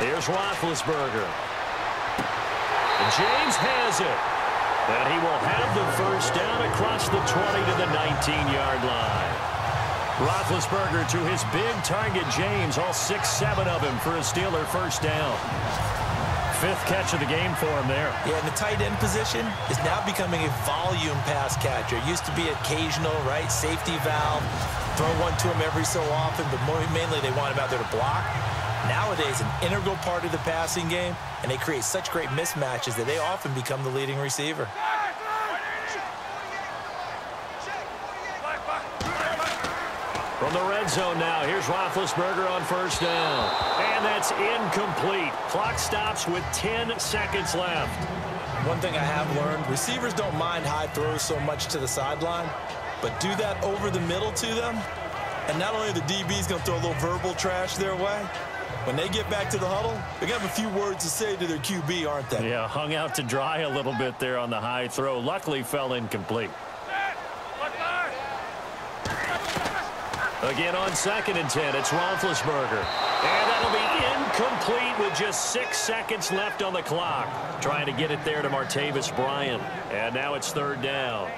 Here's Roethlisberger. James has it. And he will have the first down across the 20 to the 19-yard line. Roethlisberger to his big target, James. All six, seven of him for a Steeler first down. Fifth catch of the game for him there. Yeah, and the tight end position is now becoming a volume pass catcher. It used to be occasional, right? Safety valve, throw one to him every so often, but more, mainly they want him out there to block. Nowadays, an integral part of the passing game, and they create such great mismatches that they often become the leading receiver. From the red zone now, here's Roethlisberger on first down. And that's incomplete. Clock stops with 10 seconds left. One thing I have learned, receivers don't mind high throws so much to the sideline, but do that over the middle to them, and not only the DB's going to throw a little verbal trash their way, when they get back to the huddle, they're going to have a few words to say to their QB, aren't they? Yeah, hung out to dry a little bit there on the high throw. Luckily fell incomplete. Again on second and 10, it's Roethlisberger. And that'll be incomplete with just six seconds left on the clock. Trying to get it there to Martavis Bryant. And now it's third down.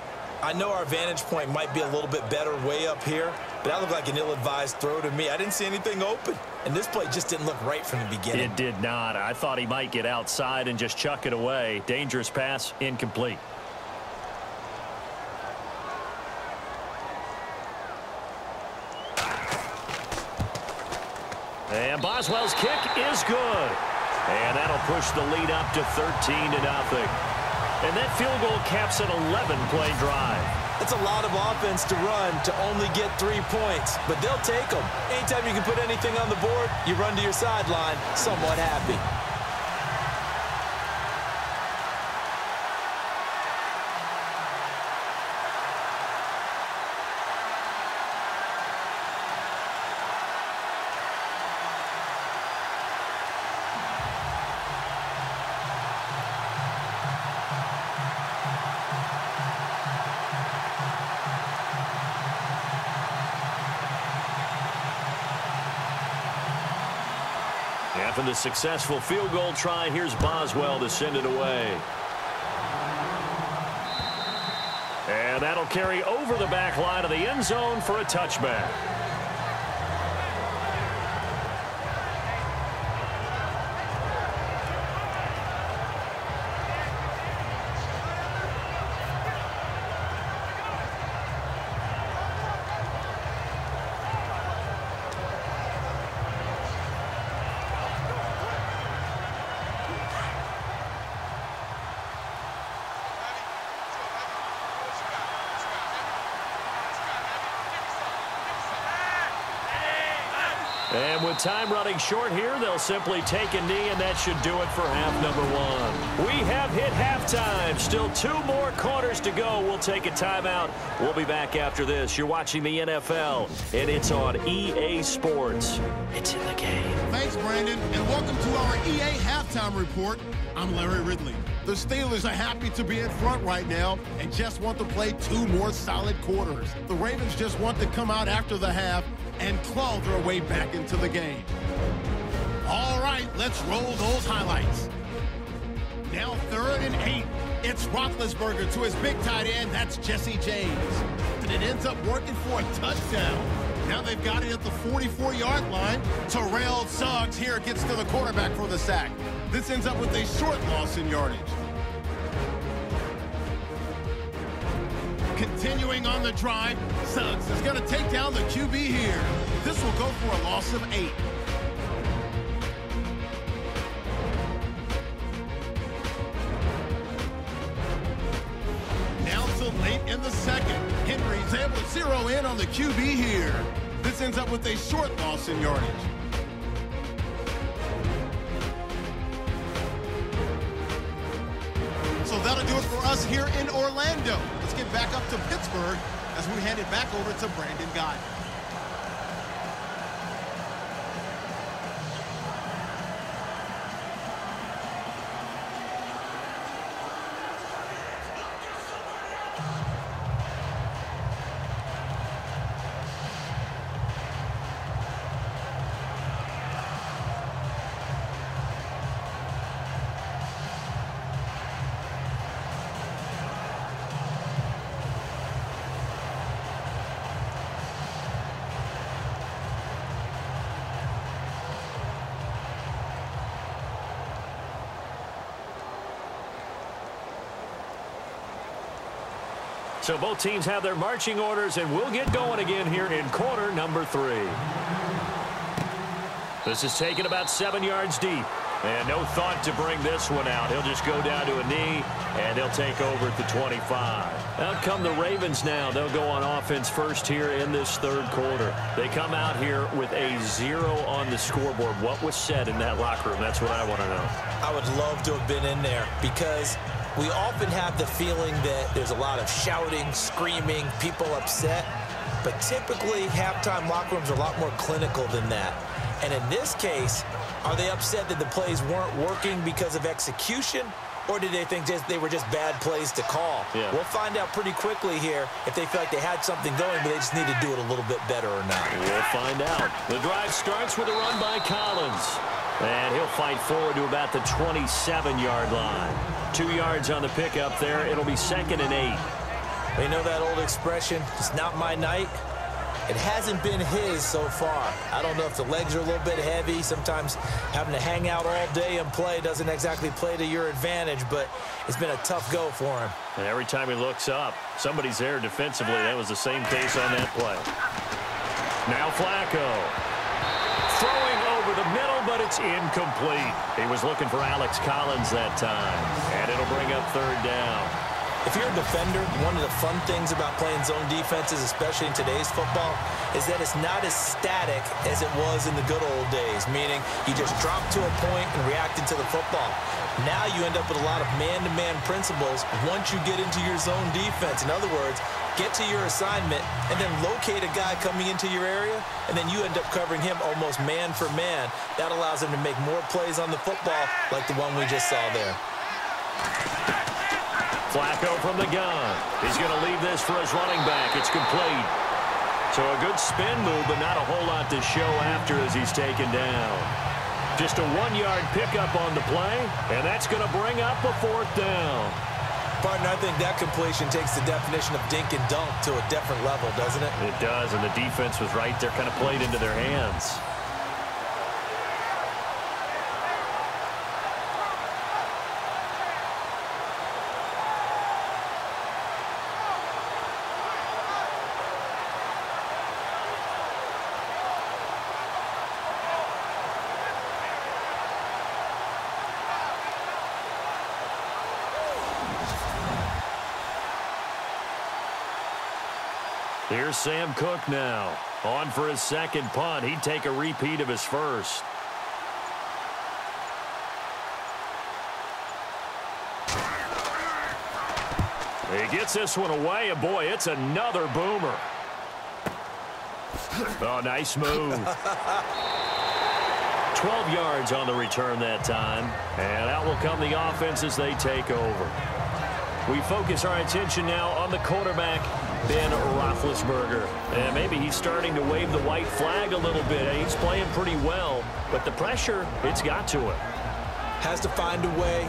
I know our vantage point might be a little bit better way up here, but that looked like an ill-advised throw to me. I didn't see anything open, and this play just didn't look right from the beginning. It did not. I thought he might get outside and just chuck it away. Dangerous pass, incomplete. And Boswell's kick is good. And that'll push the lead up to 13 to nothing. And that field goal caps an 11-play drive. That's a lot of offense to run to only get three points, but they'll take them. Anytime you can put anything on the board, you run to your sideline somewhat happy. The successful field goal try, here's Boswell to send it away. And that'll carry over the back line of the end zone for a touchback. And with time running short here, they'll simply take a knee, and that should do it for half number one. We have hit halftime. Still two more quarters to go. We'll take a timeout. We'll be back after this. You're watching the NFL, and it's on EA Sports. It's in the game. Thanks, Brandon, and welcome to our EA Halftime Report. I'm Larry Ridley. The Steelers are happy to be in front right now and just want to play two more solid quarters. The Ravens just want to come out after the half and claw their way back into the game. All right, let's roll those highlights. Now third and eight. It's Roethlisberger to his big tight end. That's Jesse James. And it ends up working for a touchdown. Now they've got it at the 44-yard line. Terrell Suggs here gets to the quarterback for the sack. This ends up with a short loss in yardage. Continuing on the drive, Suggs is going to take down the QB here. This will go for a loss of eight. Now to late in the second. Henry's able to zero in on the QB here. This ends up with a short loss in yardage. So that'll do it for us here in Orlando. Back up to Pittsburgh as we hand it back over to Brandon Guy. So both teams have their marching orders, and we'll get going again here in quarter number three. This is taken about seven yards deep. And no thought to bring this one out. He'll just go down to a knee, and they'll take over at the 25. Out come the Ravens now. They'll go on offense first here in this third quarter. They come out here with a zero on the scoreboard. What was said in that locker room? That's what I want to know. I would love to have been in there because we often have the feeling that there's a lot of shouting, screaming, people upset. But typically, halftime locker rooms are a lot more clinical than that. And in this case, are they upset that the plays weren't working because of execution? Or did they think just they were just bad plays to call? Yeah. We'll find out pretty quickly here if they feel like they had something going, but they just need to do it a little bit better or not. We'll find out. The drive starts with a run by Collins. And he'll fight forward to about the 27-yard line. Two yards on the pickup there. It'll be second and eight. They know that old expression, it's not my night? It hasn't been his so far. I don't know if the legs are a little bit heavy. Sometimes having to hang out all day and play doesn't exactly play to your advantage, but it's been a tough go for him. And every time he looks up, somebody's there defensively. That was the same case on that play. Now Flacco. Throwing over the middle, but it's incomplete. He was looking for Alex Collins that time. And it'll bring up third down. If you're a defender, one of the fun things about playing zone defenses, especially in today's football, is that it's not as static as it was in the good old days, meaning you just drop to a point and reacted to the football. Now you end up with a lot of man-to-man -man principles once you get into your zone defense. In other words, get to your assignment and then locate a guy coming into your area, and then you end up covering him almost man for man. That allows him to make more plays on the football like the one we just saw there. Flacco from the gun. He's going to leave this for his running back. It's complete. So a good spin move, but not a whole lot to show after as he's taken down. Just a one-yard pickup on the play, and that's going to bring up a fourth down. Partner, I think that completion takes the definition of dink and dunk to a different level, doesn't it? It does, and the defense was right there, kind of played into their hands. Sam Koch now. On for his second punt. He'd take a repeat of his first. He gets this one away, and boy, it's another boomer. Oh, nice move. 12 yards on the return that time. And out will come the offense as they take over. We focus our attention now on the quarterback, Ben Roethlisberger. And maybe he's starting to wave the white flag a little bit. He's playing pretty well, but the pressure, it's got to him. Has to find a way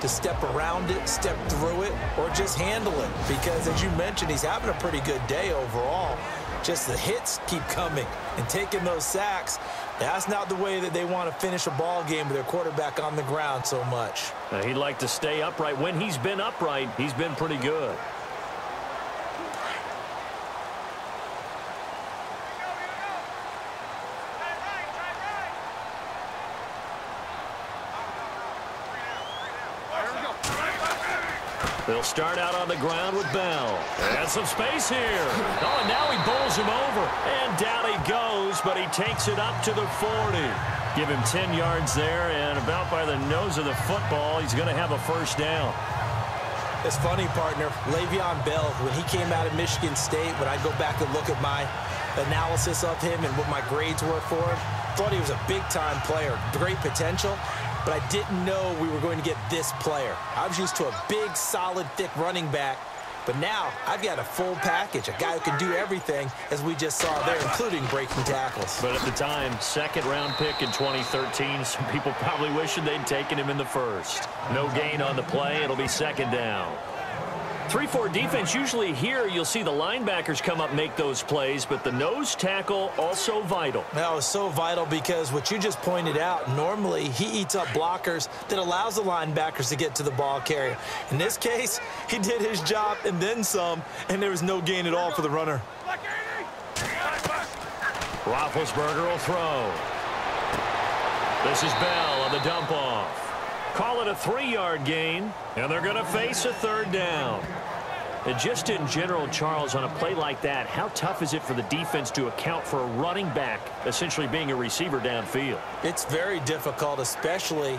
to step around it, step through it, or just handle it. Because as you mentioned, he's having a pretty good day overall. Just the hits keep coming and taking those sacks. That's not the way that they want to finish a ball game with their quarterback on the ground so much. Now, he'd like to stay upright. When he's been upright, he's been pretty good. They'll start out on the ground with Bell. And some space here. Oh, and now he bowls him over. And down he goes, but he takes it up to the 40. Give him 10 yards there, and about by the nose of the football, he's going to have a first down. It's funny, partner. Le'Veon Bell, when he came out of Michigan State, when I go back and look at my analysis of him and what my grades were for him, thought he was a big-time player, great potential but I didn't know we were going to get this player. I was used to a big, solid, thick running back, but now I've got a full package, a guy who can do everything, as we just saw there, including breaking tackles. But at the time, second-round pick in 2013, some people probably wishing they'd taken him in the first. No gain on the play. It'll be second down. 3-4 defense, usually here you'll see the linebackers come up make those plays, but the nose tackle also vital. That was so vital because what you just pointed out, normally he eats up blockers that allows the linebackers to get to the ball carrier. In this case, he did his job and then some, and there was no gain at all for the runner. Roethlisberger will throw. This is Bell on the dump off. Call it a three-yard gain, and they're going to face a third down. And just in general, Charles, on a play like that, how tough is it for the defense to account for a running back essentially being a receiver downfield? It's very difficult, especially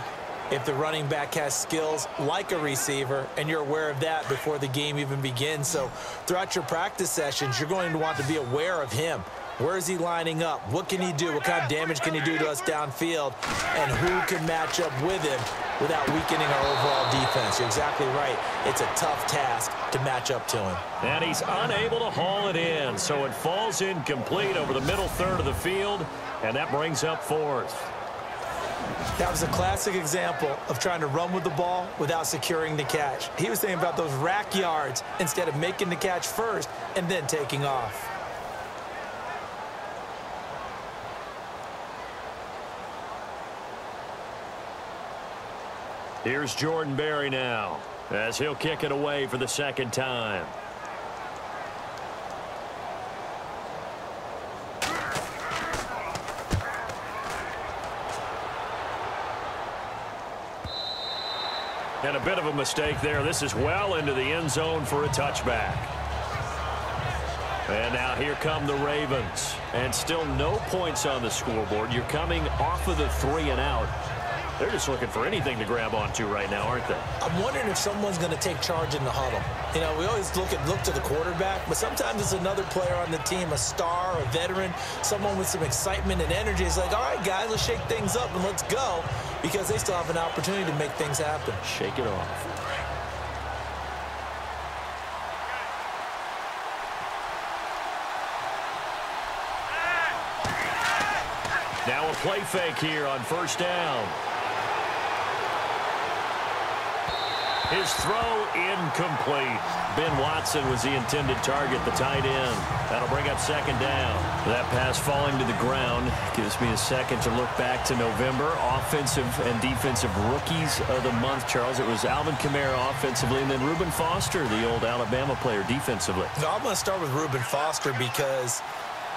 if the running back has skills like a receiver, and you're aware of that before the game even begins. So throughout your practice sessions, you're going to want to be aware of him. Where is he lining up? What can he do? What kind of damage can he do to us downfield? And who can match up with him without weakening our overall defense? You're exactly right. It's a tough task to match up to him. And he's unable to haul it in, so it falls incomplete over the middle third of the field, and that brings up fourth. That was a classic example of trying to run with the ball without securing the catch. He was thinking about those rack yards instead of making the catch first and then taking off. Here's Jordan Berry now as he'll kick it away for the second time. And a bit of a mistake there. This is well into the end zone for a touchback. And now here come the Ravens. And still no points on the scoreboard. You're coming off of the three and out. They're just looking for anything to grab onto right now, aren't they? I'm wondering if someone's going to take charge in the huddle. You know, we always look at look to the quarterback, but sometimes it's another player on the team, a star, a veteran, someone with some excitement and energy. It's like, all right, guys, let's shake things up and let's go because they still have an opportunity to make things happen. Shake it off. Now a play fake here on first down. His throw incomplete. Ben Watson was the intended target, the tight end. That'll bring up second down. That pass falling to the ground gives me a second to look back to November. Offensive and defensive rookies of the month, Charles. It was Alvin Kamara offensively and then Reuben Foster, the old Alabama player, defensively. I'm going to start with Reuben Foster because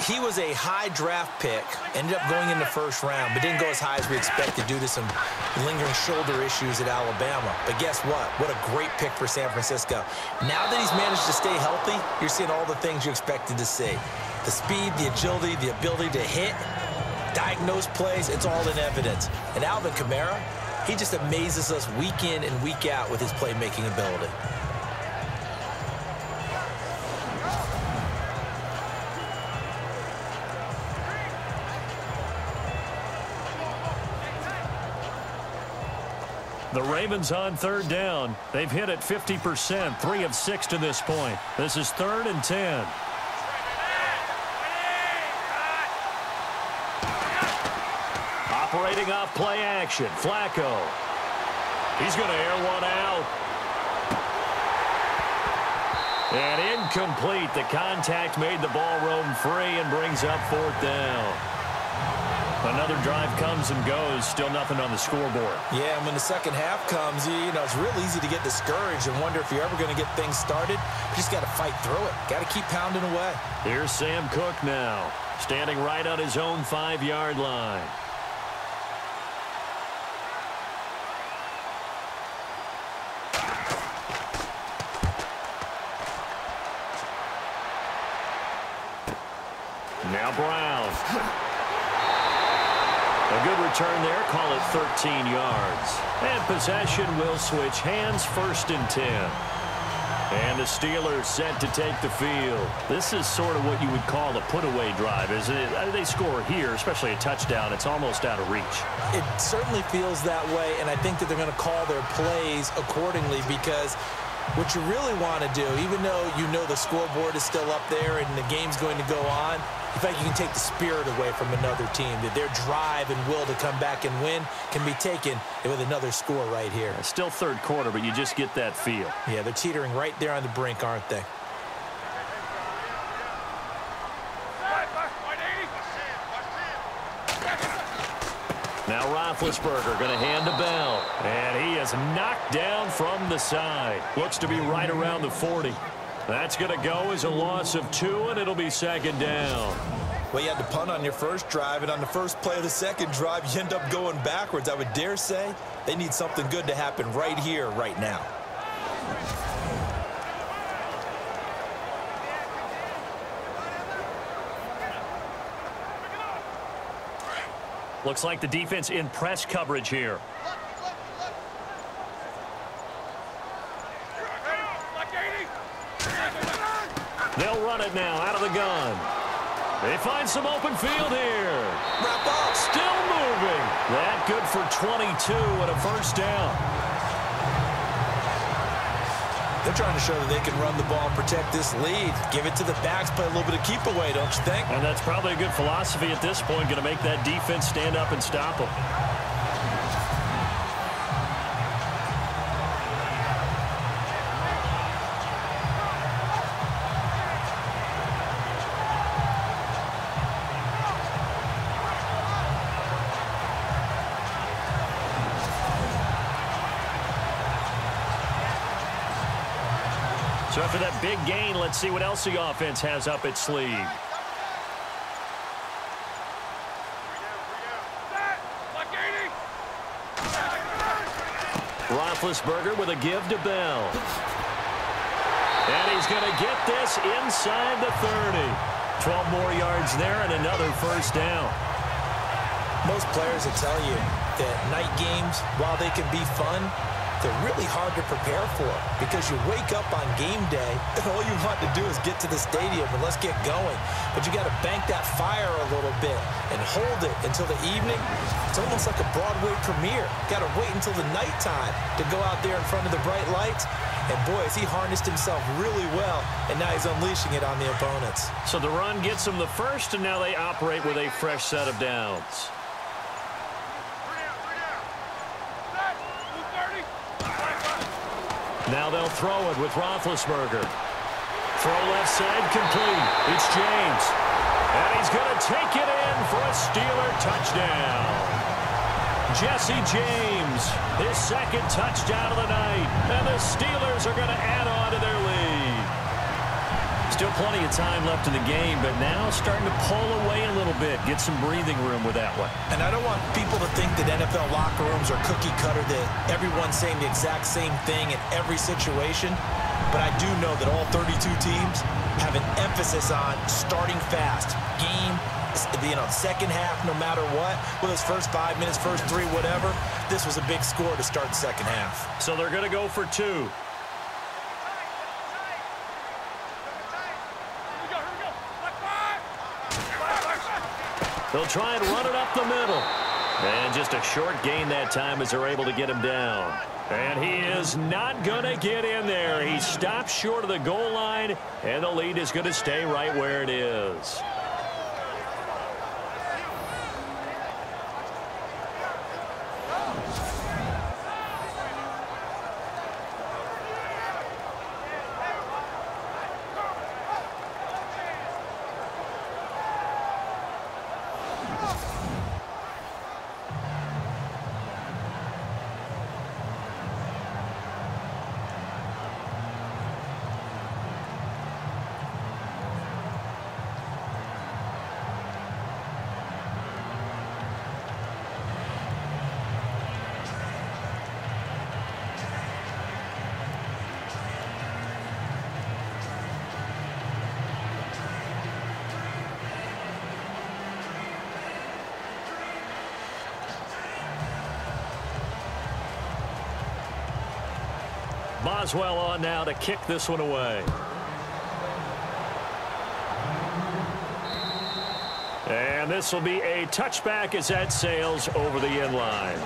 he was a high draft pick, ended up going in the first round, but didn't go as high as we expected due to some lingering shoulder issues at Alabama. But guess what? What a great pick for San Francisco. Now that he's managed to stay healthy, you're seeing all the things you expected to see. The speed, the agility, the ability to hit, diagnose plays, it's all in evidence. And Alvin Kamara, he just amazes us week in and week out with his playmaking ability. The Ravens on third down. They've hit it 50%, three of six to this point. This is third and 10. Operating off play action. Flacco. He's going to air one out. And incomplete. The contact made the ball roam free and brings up fourth down. Another drive comes and goes. Still nothing on the scoreboard. Yeah, and when the second half comes, you know, it's real easy to get discouraged and wonder if you're ever going to get things started. You just got to fight through it. Got to keep pounding away. Here's Sam Koch now, standing right on his own five-yard line. Now Brown. Return there. Call it 13 yards. And possession will switch hands first and 10. And the Steelers set to take the field. This is sort of what you would call a put-away drive. Is it? They score here, especially a touchdown. It's almost out of reach. It certainly feels that way, and I think that they're going to call their plays accordingly because what you really want to do, even though you know the scoreboard is still up there and the game's going to go on, in fact, you can take the spirit away from another team. That their drive and will to come back and win can be taken with another score right here. Still third quarter, but you just get that feel. Yeah, they're teetering right there on the brink, aren't they? Now Roethlisberger going to hand to Bell. And he is knocked down from the side. Looks to be right around the 40. That's going to go as a loss of two, and it'll be second down. Well, you had to punt on your first drive, and on the first play of the second drive, you end up going backwards. I would dare say they need something good to happen right here, right now. Looks like the defense in press coverage here. They'll run it now out of the gun. They find some open field here. Wrap up. Still moving. That good for 22 and a first down. They're trying to show that they can run the ball, protect this lead, give it to the backs, play a little bit of keep away, don't you think? And that's probably a good philosophy at this point, going to make that defense stand up and stop them. Big gain, let's see what else the offense has up its sleeve. Roethlisberger with a give to Bell. And he's going to get this inside the 30. 12 more yards there and another first down. Most players will tell you that night games, while they can be fun, they're really hard to prepare for because you wake up on game day and all you want to do is get to the stadium and let's get going. But you got to bank that fire a little bit and hold it until the evening. It's almost like a Broadway premiere. Got to wait until the nighttime to go out there in front of the bright lights. And boy, has he harnessed himself really well, and now he's unleashing it on the opponents. So the run gets them the first, and now they operate with a fresh set of downs. Now they'll throw it with Roethlisberger. Throw left side complete. It's James. And he's going to take it in for a Steeler touchdown. Jesse James, his second touchdown of the night. And the Steelers are going to add on to their lead. Still plenty of time left in the game, but now starting to pull away a little bit, get some breathing room with that one. And I don't want people to think that NFL locker rooms are cookie cutter, that everyone's saying the exact same thing in every situation. But I do know that all 32 teams have an emphasis on starting fast. Game, you know, second half, no matter what. Whether it's first five minutes, first three, whatever. This was a big score to start the second half. So they're going to go for two. They'll try and run it up the middle. And just a short gain that time as they're able to get him down. And he is not going to get in there. He stops short of the goal line, and the lead is going to stay right where it is. Boswell on now to kick this one away. And this will be a touchback as that sails over the end line.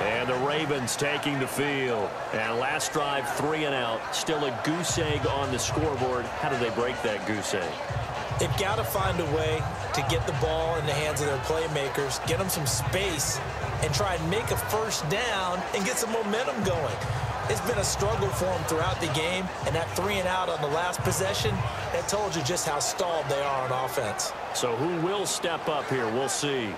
And the Ravens taking the field. And last drive, three and out. Still a goose egg on the scoreboard. How do they break that goose egg? They've got to find a way to get the ball in the hands of their playmakers, get them some space, and try and make a first down and get some momentum going. It's been a struggle for them throughout the game, and that three and out on the last possession, that told you just how stalled they are on offense. So who will step up here? We'll see.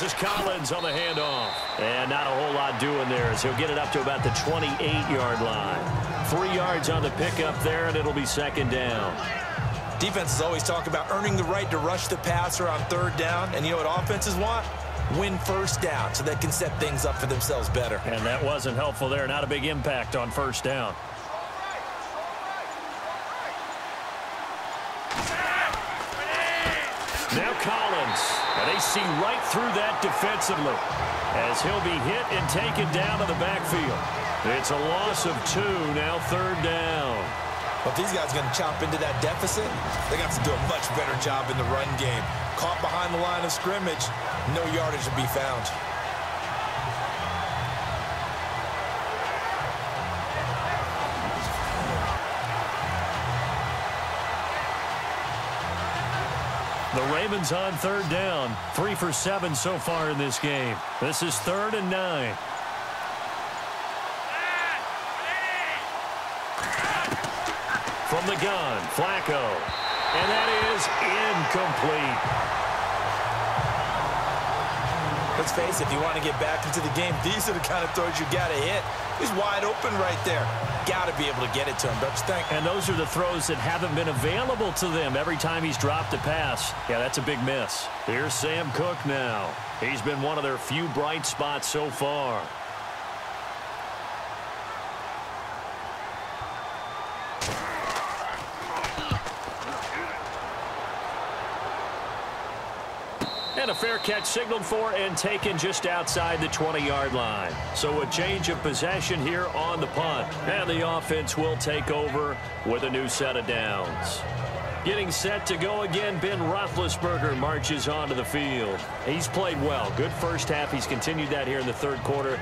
This is Collins on the handoff. And not a whole lot doing there as he'll get it up to about the 28-yard line. Three yards on the pickup there, and it'll be second down. Defenses always talk about earning the right to rush the passer on third down. And you know what offenses want? Win first down so they can set things up for themselves better. And that wasn't helpful there. Not a big impact on first down. Now Collins. And they see right through that defensively as he'll be hit and taken down to the backfield. It's a loss of two, now third down. But these guys are going to chop into that deficit. They got to do a much better job in the run game. Caught behind the line of scrimmage, no yardage to be found. The Ravens on third down. Three for seven so far in this game. This is third and nine. From the gun, Flacco. And that is incomplete. Let's face it, if you want to get back into the game, these are the kind of throws you got to hit. He's wide open right there. Got to be able to get it to him, don't you think? And those are the throws that haven't been available to them every time he's dropped a pass. Yeah, that's a big miss. Here's Sam Koch now. He's been one of their few bright spots so far. Fair catch signaled for and taken just outside the 20-yard line. So a change of possession here on the punt. And the offense will take over with a new set of downs. Getting set to go again, Ben Roethlisberger marches onto the field. He's played well. Good first half. He's continued that here in the third quarter.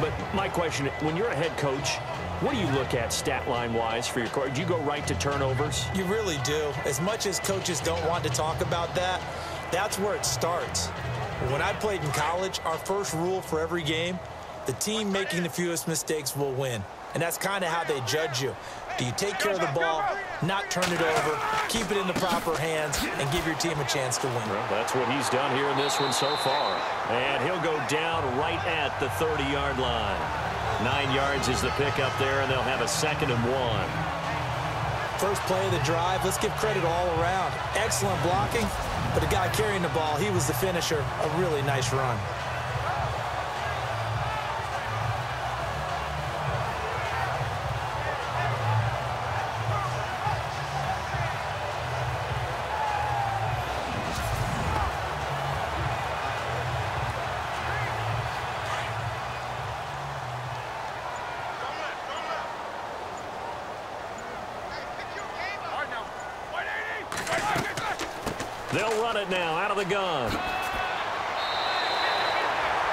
But my question, when you're a head coach, what do you look at stat line wise for your coach? Do you go right to turnovers? You really do. As much as coaches don't want to talk about that, that's where it starts. When I played in college, our first rule for every game, the team making the fewest mistakes will win. And that's kind of how they judge you. Do you take care of the ball, not turn it over, keep it in the proper hands, and give your team a chance to win? Well, that's what he's done here in this one so far. And he'll go down right at the 30-yard line. Nine yards is the pickup there, and they'll have a second and one. First play of the drive, let's give credit all around. Excellent blocking, but the guy carrying the ball, he was the finisher. A really nice run. Now out of the gun.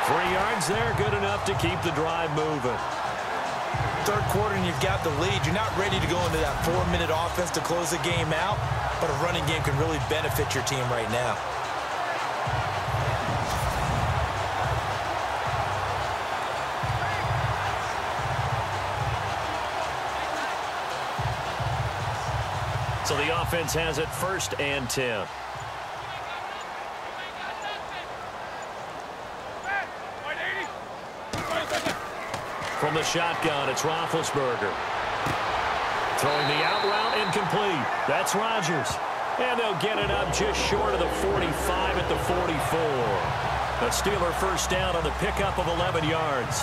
Three yards there, good enough to keep the drive moving. Third quarter and you've got the lead. You're not ready to go into that four-minute offense to close the game out, but a running game can really benefit your team right now. So the offense has it first and 10. From the shotgun, it's Roethlisberger. Throwing the out route incomplete. That's Rogers. And they'll get it up just short of the 45 at the 44. A Steeler first down on the pickup of 11 yards.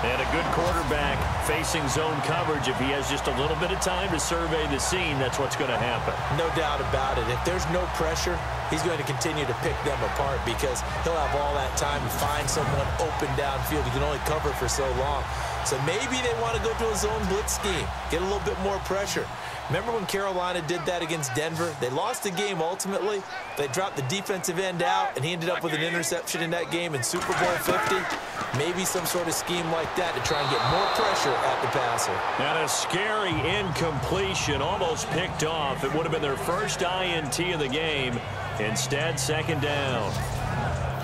And a good quarterback facing zone coverage. If he has just a little bit of time to survey the scene, that's what's going to happen. No doubt about it. If there's no pressure, he's going to continue to pick them apart because he'll have all that time to find someone open downfield. He can only cover for so long. So maybe they want to go to a zone blitz scheme, get a little bit more pressure. Remember when Carolina did that against Denver? They lost the game ultimately. They dropped the defensive end out, and he ended up with an interception in that game in Super Bowl 50. Maybe some sort of scheme like that to try and get more pressure at the passer. And a scary incompletion, almost picked off. It would have been their first INT of the game. Instead, second down.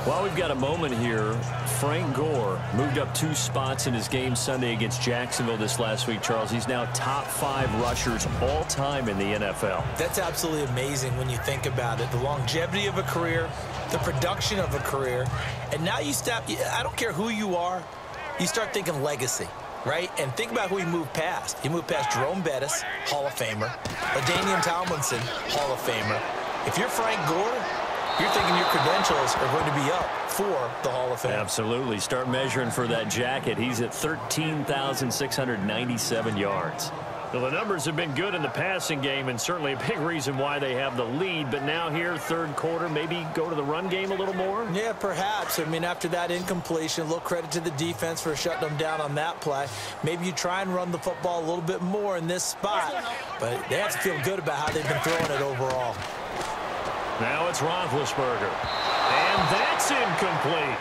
While we've got a moment here, Frank Gore moved up two spots in his game Sunday against Jacksonville this last week, Charles. He's now top five rushers all time in the NFL. That's absolutely amazing when you think about it. The longevity of a career, the production of a career, and now you stop, I don't care who you are, you start thinking legacy right? And think about who he moved past. He moved past Jerome Bettis, Hall of Famer, LaDainian Tomlinson, Hall of Famer. If you're Frank Gore, you're thinking your credentials are going to be up for the Hall of Fame. Absolutely. Start measuring for that jacket. He's at 13,697 yards. Well, the numbers have been good in the passing game and certainly a big reason why they have the lead. But now here, third quarter, maybe go to the run game a little more? Yeah, perhaps. I mean, after that incompletion, a little credit to the defense for shutting them down on that play. Maybe you try and run the football a little bit more in this spot. But they have to feel good about how they've been throwing it overall. Now it's Roethlisberger. And that's incomplete.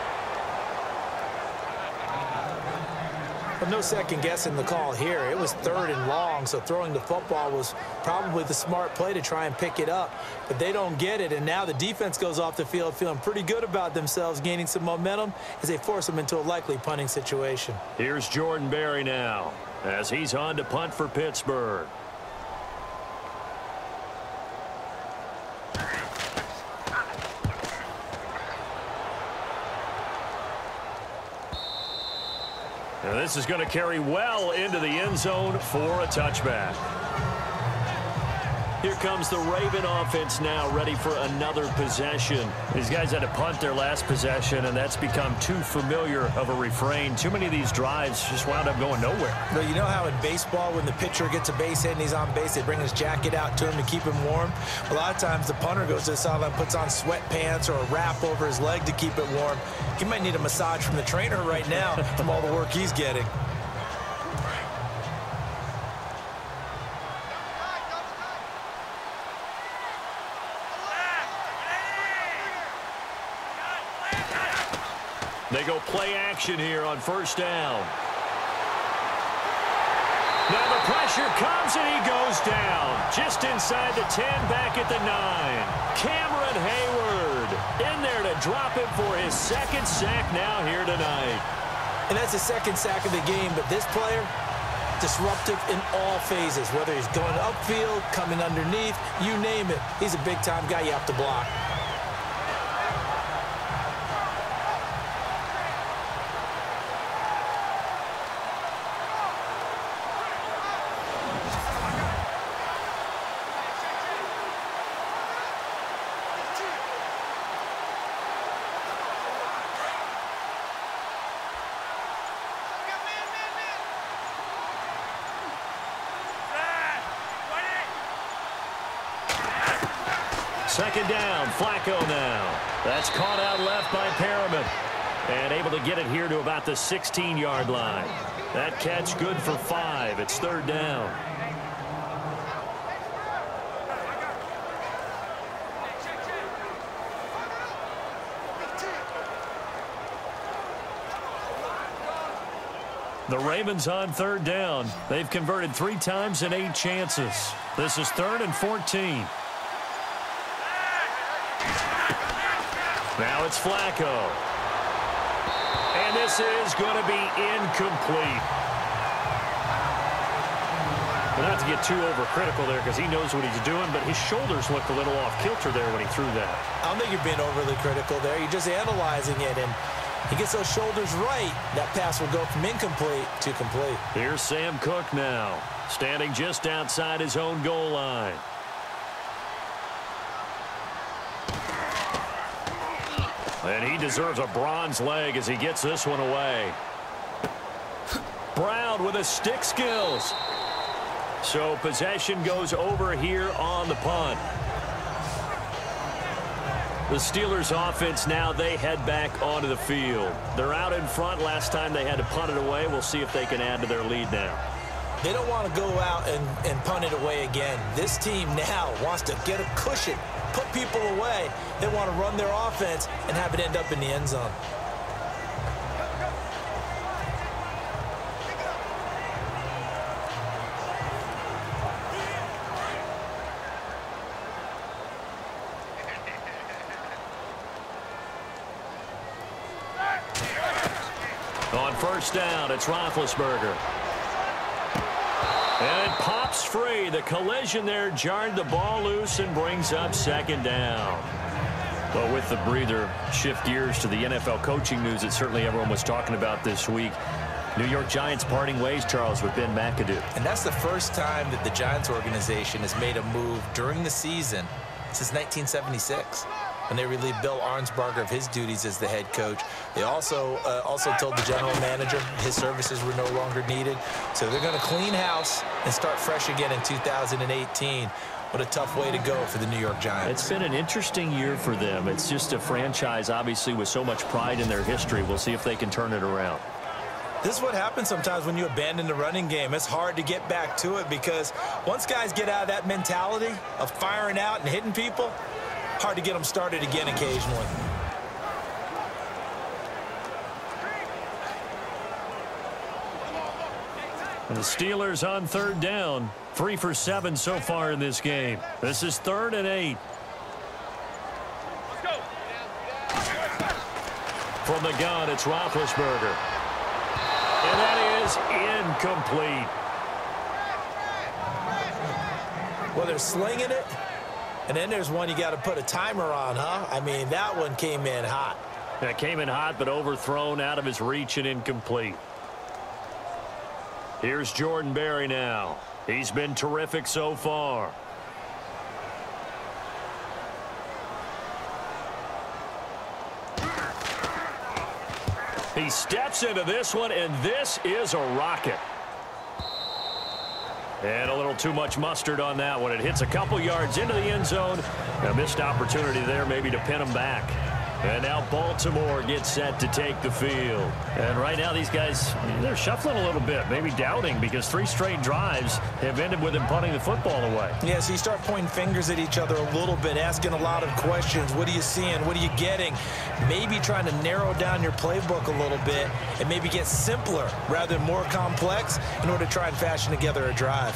But no second guessing the call here. It was third and long, so throwing the football was probably the smart play to try and pick it up. But they don't get it, and now the defense goes off the field feeling pretty good about themselves, gaining some momentum as they force them into a likely punting situation. Here's Jordan Berry now as he's on to punt for Pittsburgh. This is going to carry well into the end zone for a touchback. Here comes the Raven offense now, ready for another possession. These guys had to punt their last possession, and that's become too familiar of a refrain. Too many of these drives just wound up going nowhere. Well, you know how in baseball, when the pitcher gets a base hit and he's on base, they bring his jacket out to him to keep him warm? A lot of times the punter goes to the sideline, puts on sweatpants or a wrap over his leg to keep it warm. He might need a massage from the trainer right now from all the work he's getting. They go play action here on first down. Now the pressure comes and he goes down. Just inside the 10, back at the 9. Cameron Heyward in there to drop him for his second sack now here tonight. And that's the second sack of the game, but this player, disruptive in all phases, whether he's going upfield, coming underneath, you name it. He's a big-time guy you have to block. Second down, Flacco now. That's caught out left by Perriman. And able to get it here to about the 16-yard line. That catch good for five. It's third down. The Ravens on third down. They've converted three times in eight chances. This is third and 14. Now it's Flacco. And this is going to be incomplete. Well, not to get too overcritical there because he knows what he's doing, but his shoulders looked a little off kilter there when he threw that. I don't think you're being overly critical there. You're just analyzing it, and he gets those shoulders right. That pass will go from incomplete to complete. Here's Sam Koch now, standing just outside his own goal line. And he deserves a bronze leg as he gets this one away. Brown with his stick skills. So possession goes over here on the punt. The Steelers offense now, they head back onto the field. They're out in front. Last time they had to punt it away. We'll see if they can add to their lead now. They don't want to go out and, and punt it away again. This team now wants to get a cushion, put people away. They want to run their offense and have it end up in the end zone. On first down, it's Roethlisberger. And pops free. The collision there jarred the ball loose and brings up second down. Well, with the breather, shift gears to the NFL coaching news that certainly everyone was talking about this week. New York Giants parting ways, Charles, with Ben McAdoo. And that's the first time that the Giants organization has made a move during the season since 1976 when they relieved Bill Arnsparger of his duties as the head coach. They also uh, also told the general manager his services were no longer needed. So they're going to clean house and start fresh again in 2018. What a tough way to go for the New York Giants. It's been an interesting year for them. It's just a franchise, obviously, with so much pride in their history. We'll see if they can turn it around. This is what happens sometimes when you abandon the running game. It's hard to get back to it because once guys get out of that mentality of firing out and hitting people, hard to get them started again occasionally. And the Steelers on third down. Three for seven so far in this game. This is third and eight. From the gun, it's Roethlisberger. And that is incomplete. Well, they're slinging it. And then there's one you got to put a timer on, huh? I mean, that one came in hot. That came in hot, but overthrown out of his reach and incomplete. Here's Jordan Berry now. He's been terrific so far. He steps into this one, and this is a rocket. And a little too much mustard on that one. It hits a couple yards into the end zone. A missed opportunity there maybe to pin him back. And now Baltimore gets set to take the field. And right now these guys, they're shuffling a little bit, maybe doubting because three straight drives have ended with them punting the football away. Yeah, so you start pointing fingers at each other a little bit, asking a lot of questions. What are you seeing? What are you getting? Maybe trying to narrow down your playbook a little bit and maybe get simpler rather than more complex in order to try and fashion together a drive.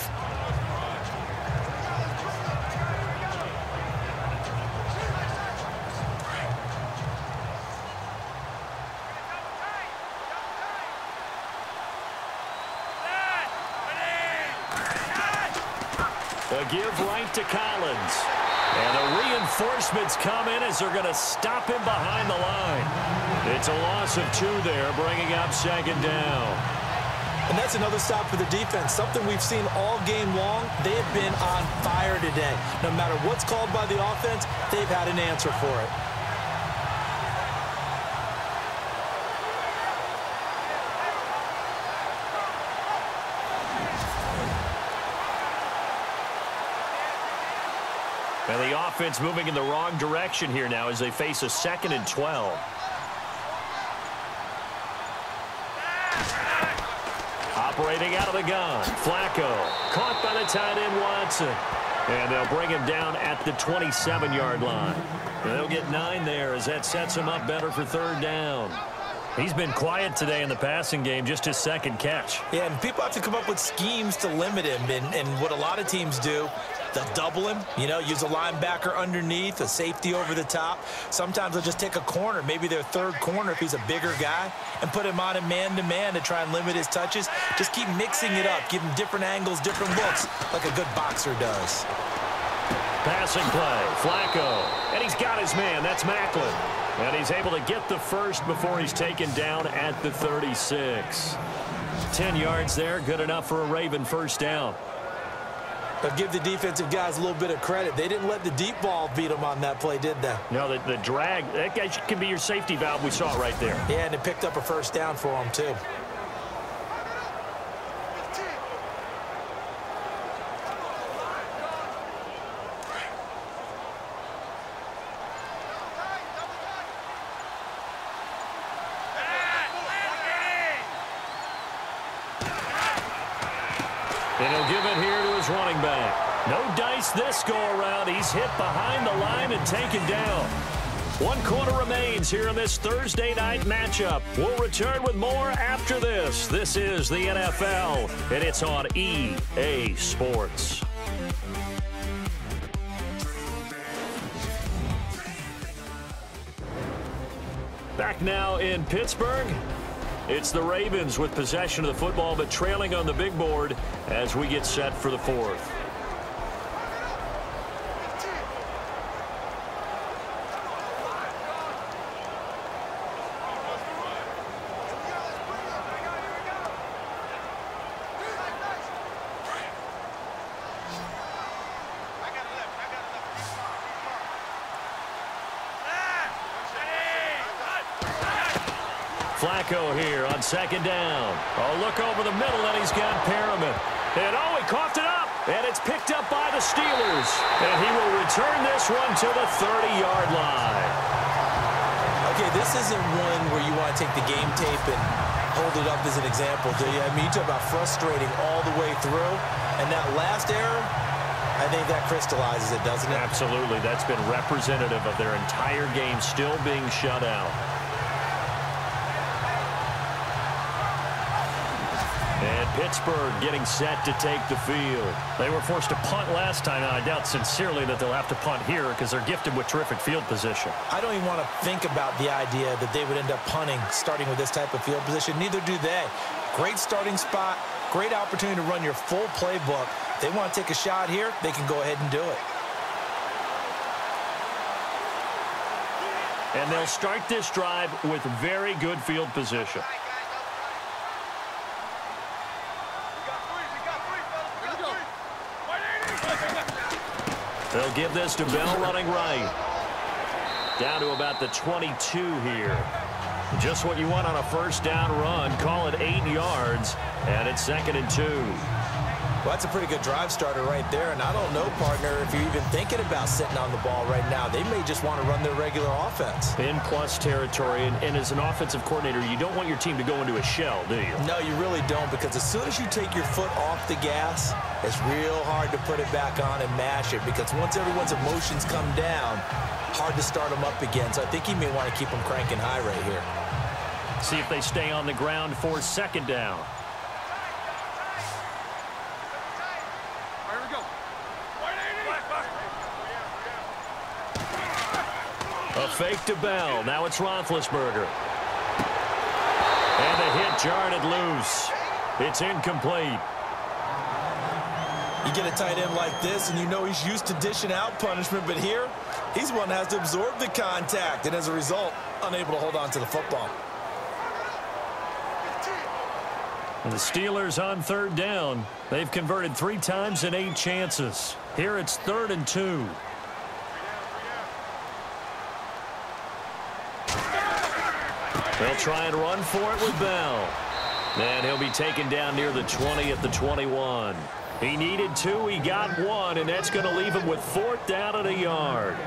Reinforcements come in as they're going to stop him behind the line. It's a loss of two there, bringing up second down. And that's another stop for the defense, something we've seen all game long. They have been on fire today. No matter what's called by the offense, they've had an answer for it. And the offense moving in the wrong direction here now as they face a second and 12. Operating out of the gun, Flacco. Caught by the tight end, Watson. And they'll bring him down at the 27-yard line. And they'll get nine there as that sets him up better for third down. He's been quiet today in the passing game, just his second catch. Yeah, and people have to come up with schemes to limit him. And, and what a lot of teams do, they'll double him, you know, use a linebacker underneath, a safety over the top. Sometimes they'll just take a corner, maybe their third corner if he's a bigger guy, and put him on a man-to-man -to, -man to try and limit his touches. Just keep mixing it up, give him different angles, different looks, like a good boxer does. Passing play, Flacco, and he's got his man. That's Maclin. And he's able to get the first before he's taken down at the 36. 10 yards there, good enough for a Raven first down. But give the defensive guys a little bit of credit. They didn't let the deep ball beat them on that play, did they? No, the, the drag, that guy can be your safety valve. We saw it right there. Yeah, and it picked up a first down for them, too. And he'll give it here to his running back. This go-around. He's hit behind the line and taken down. One quarter remains here in this Thursday night matchup. We'll return with more after this. This is the NFL, and it's on EA Sports. Back now in Pittsburgh. It's the Ravens with possession of the football, but trailing on the big board as we get set for the fourth. Flacco here on second down. Oh, look over the middle, and he's got Perriman. And oh, he coughed it up, and it's picked up by the Steelers. And he will return this one to the 30-yard line. Okay, this isn't one where you want to take the game tape and hold it up as an example, do you? I mean, you talk about frustrating all the way through, and that last error, I think that crystallizes it, doesn't it? Absolutely. That's been representative of their entire game still being shut out. Pittsburgh getting set to take the field. They were forced to punt last time, and I doubt sincerely that they'll have to punt here because they're gifted with terrific field position. I don't even want to think about the idea that they would end up punting starting with this type of field position. Neither do they. Great starting spot, great opportunity to run your full playbook. They want to take a shot here, they can go ahead and do it. And they'll start this drive with very good field position. They'll give this to Bell running right. Down to about the 22 here. Just what you want on a first down run. Call it eight yards, and it's second and two. Well, that's a pretty good drive starter right there, and I don't know, partner, if you're even thinking about sitting on the ball right now. They may just want to run their regular offense. In plus territory, and, and as an offensive coordinator, you don't want your team to go into a shell, do you? No, you really don't, because as soon as you take your foot off the gas, it's real hard to put it back on and mash it, because once everyone's emotions come down, hard to start them up again. So I think you may want to keep them cranking high right here. See if they stay on the ground for second down. A fake to Bell. Now it's Roethlisberger. And the hit jarred it loose. It's incomplete. You get a tight end like this, and you know he's used to dishing out punishment, but here, he's one that has to absorb the contact, and as a result, unable to hold on to the football. And The Steelers on third down. They've converted three times in eight chances. Here it's third and two. They'll try and run for it with Bell. And he'll be taken down near the 20 at the 21. He needed two, he got one, and that's going to leave him with fourth down at a yard.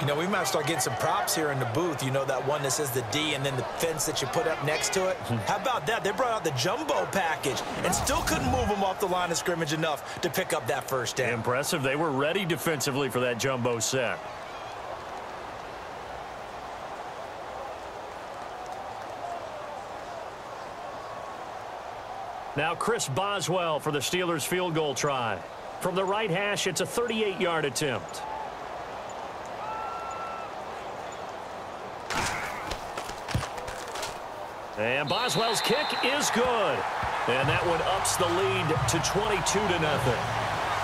You know, we might start getting some props here in the booth. You know, that one that says the D and then the fence that you put up next to it. How about that? They brought out the jumbo package and still couldn't move them off the line of scrimmage enough to pick up that first down. Impressive. They were ready defensively for that jumbo set. Now Chris Boswell for the Steelers field goal try. From the right hash, it's a 38-yard attempt. And Boswell's kick is good. And that one ups the lead to 22 to nothing.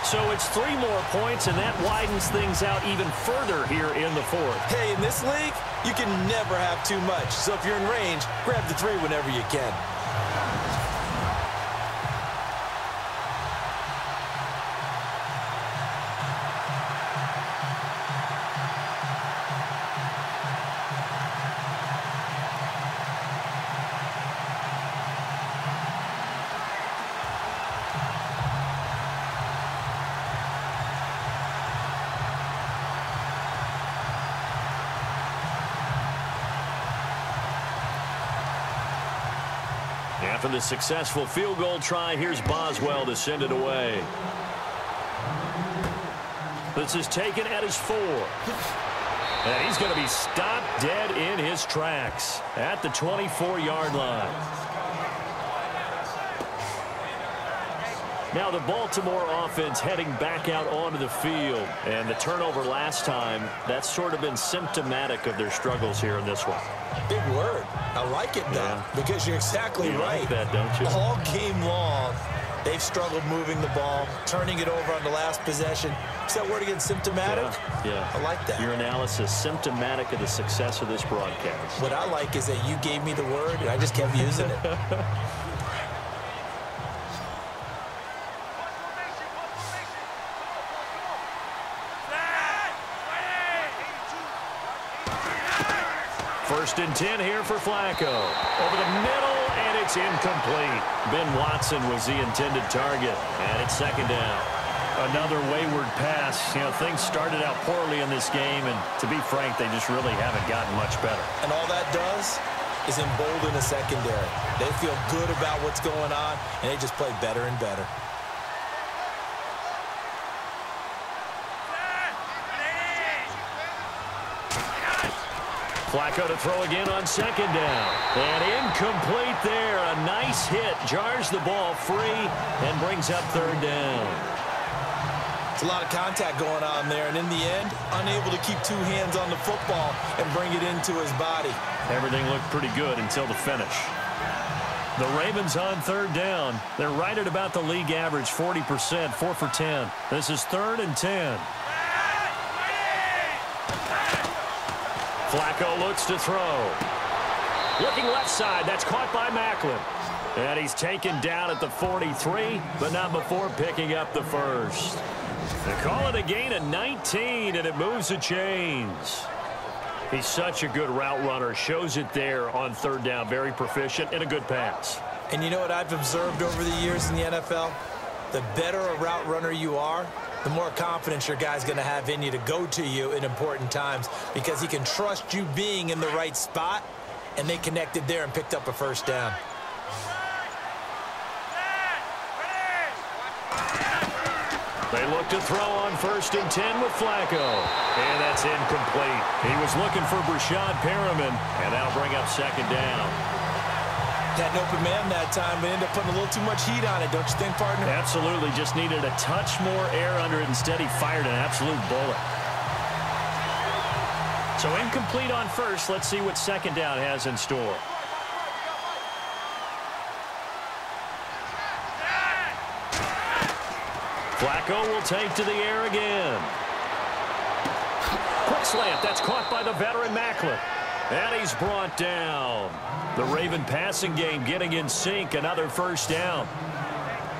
So it's three more points, and that widens things out even further here in the fourth. Hey, in this league, you can never have too much. So if you're in range, grab the three whenever you can. The successful field goal try, here's Boswell to send it away. This is taken at his four. And he's going to be stopped dead in his tracks at the 24-yard line. Now the Baltimore offense heading back out onto the field. And the turnover last time, that's sort of been symptomatic of their struggles here in this one. Big word. I like it, though, yeah. because you're exactly you right. Like that, don't you? All game long, they've struggled moving the ball, turning it over on the last possession. Is that word again, symptomatic? Yeah, yeah. I like that. Your analysis, symptomatic of the success of this broadcast. What I like is that you gave me the word, and I just kept using it. First and 10 here for Flacco. Over the middle, and it's incomplete. Ben Watson was the intended target, and it's second down. Another wayward pass. You know, things started out poorly in this game, and to be frank, they just really haven't gotten much better. And all that does is embolden the secondary. They feel good about what's going on, and they just play better and better. Flacco to throw again on second down. And incomplete there. A nice hit. Jars the ball free and brings up third down. It's a lot of contact going on there. And in the end, unable to keep two hands on the football and bring it into his body. Everything looked pretty good until the finish. The Ravens on third down. They're right at about the league average, 40%, 4 for 10. This is third and 10. Flacco looks to throw. Looking left side. That's caught by Maclin. And he's taken down at the 43, but not before picking up the first. They call it a gain of 19, and it moves the chains. He's such a good route runner. Shows it there on third down. Very proficient and a good pass. And you know what I've observed over the years in the NFL? The better a route runner you are, the more confidence your guy's going to have in you to go to you in important times because he can trust you being in the right spot, and they connected there and picked up a first down. They look to throw on first and 10 with Flacco. And that's incomplete. He was looking for Breshad Perriman, and that'll bring up second down. Had an open man that time, but ended up putting a little too much heat on it, don't you think, partner? Absolutely. Just needed a touch more air under it. Instead, he fired an absolute bullet. So incomplete on first. Let's see what second down has in store. Flacco will take to the air again. Quick slant. That's caught by the veteran Maclin. And he's brought down. The Raven passing game getting in sync. Another first down.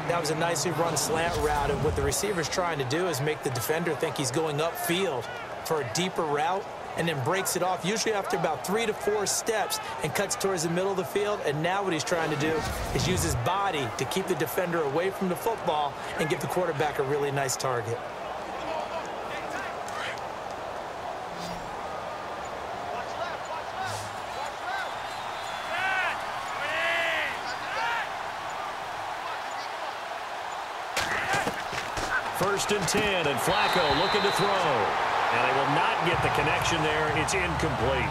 That was a nicely run slant route, and what the receiver's trying to do is make the defender think he's going upfield for a deeper route and then breaks it off, usually after about three to four steps, and cuts towards the middle of the field. And now what he's trying to do is use his body to keep the defender away from the football and give the quarterback a really nice target. First and 10, and Flacco looking to throw. And they will not get the connection there. It's incomplete.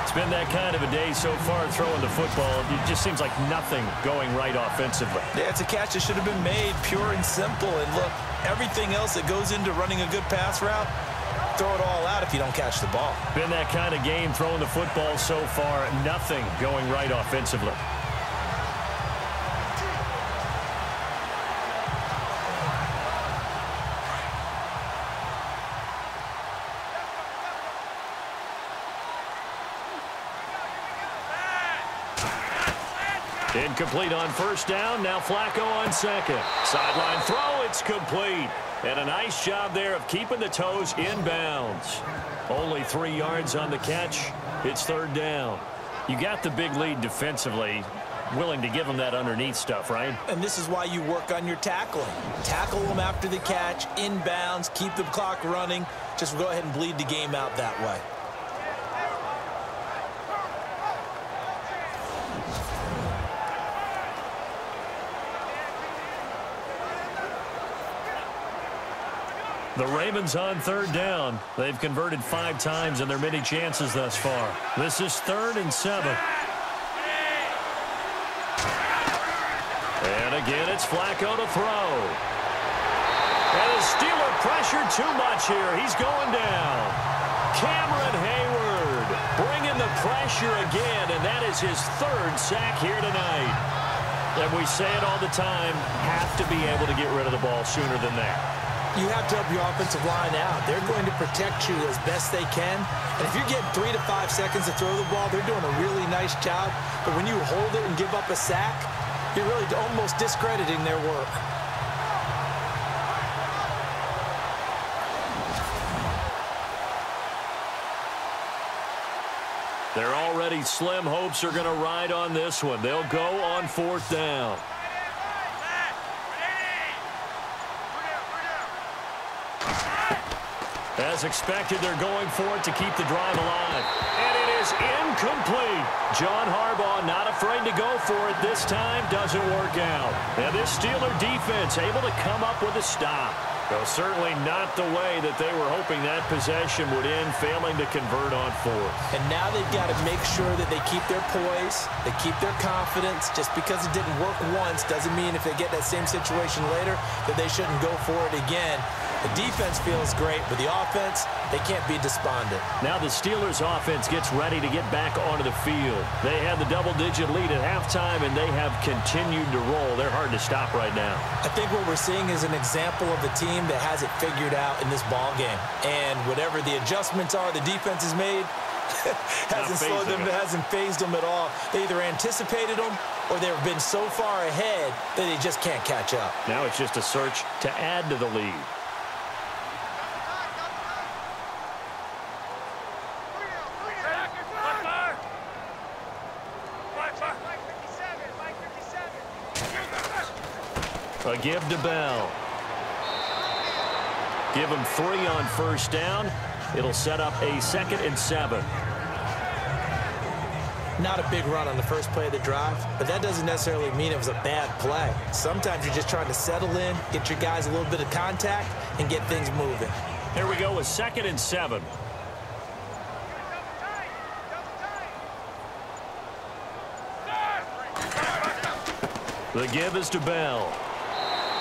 It's been that kind of a day so far throwing the football. It just seems like nothing going right offensively. Yeah, it's a catch that should have been made pure and simple. And look, everything else that goes into running a good pass route, throw it all out if you don't catch the ball. Been that kind of game throwing the football so far. Nothing going right offensively. Incomplete on first down. Now Flacco on second. Sideline throw. It's complete. And a nice job there of keeping the toes in bounds. Only three yards on the catch. It's third down. You got the big lead defensively. Willing to give them that underneath stuff, right? And this is why you work on your tackling. Tackle them after the catch, inbounds, keep the clock running. Just go ahead and bleed the game out that way. The Ravens on third down. They've converted five times in their many chances thus far. This is third and seven. And again, it's Flacco to throw. And the Steeler pressure too much here. He's going down. Cameron Heyward bringing the pressure again, and that is his third sack here tonight. And we say it all the time, have to be able to get rid of the ball sooner than that you have to help your offensive line out. They're going to protect you as best they can. And if you're getting three to five seconds to throw the ball, they're doing a really nice job. But when you hold it and give up a sack, you're really almost discrediting their work. They're already slim hopes are going to ride on this one. They'll go on fourth down. As expected, they're going for it to keep the drive alive. And it is incomplete. John Harbaugh not afraid to go for it this time. Doesn't work out. And this Steeler defense able to come up with a stop. Well, certainly not the way that they were hoping that possession would end, failing to convert on fourth. And now they've got to make sure that they keep their poise, they keep their confidence. Just because it didn't work once doesn't mean if they get that same situation later that they shouldn't go for it again. The defense feels great, but the offense, they can't be despondent. Now the Steelers offense gets ready to get back onto the field. They had the double-digit lead at halftime, and they have continued to roll. They're hard to stop right now. I think what we're seeing is an example of a team that has it figured out in this ball game. And whatever the adjustments are the defense has made, hasn't slowed them, it. hasn't fazed them at all. They either anticipated them or they've been so far ahead that they just can't catch up. Now it's just a search to add to the lead. A give to Bell. Give him three on first down. It'll set up a second and seven. Not a big run on the first play of the drive, but that doesn't necessarily mean it was a bad play. Sometimes you're just trying to settle in, get your guys a little bit of contact, and get things moving. Here we go with second and seven. The give is to Bell.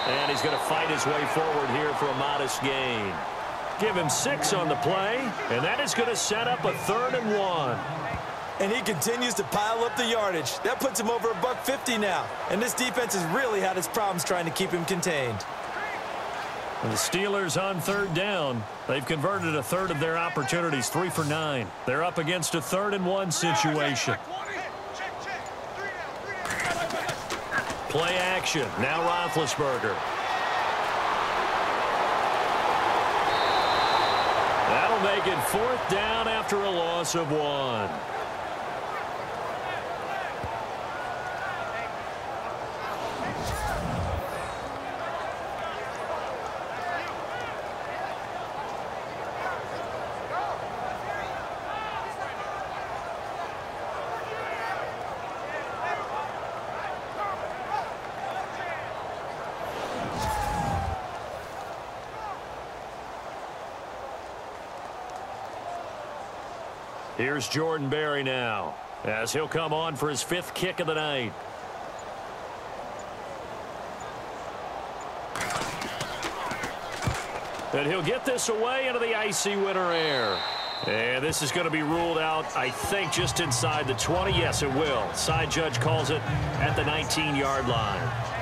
And he's going to fight his way forward here for a modest gain. Give him six on the play, and that is going to set up a third and one. And he continues to pile up the yardage. That puts him over a buck 50 now. And this defense has really had its problems trying to keep him contained. The Steelers on third down. They've converted a third of their opportunities, three for nine. They're up against a third and one situation. Play action. Now Roethlisberger. That'll make it fourth down after a loss of one. Here's Jordan Berry now as he'll come on for his fifth kick of the night. And he'll get this away into the icy winter air. And this is going to be ruled out, I think, just inside the 20. Yes, it will. Side judge calls it at the 19-yard line.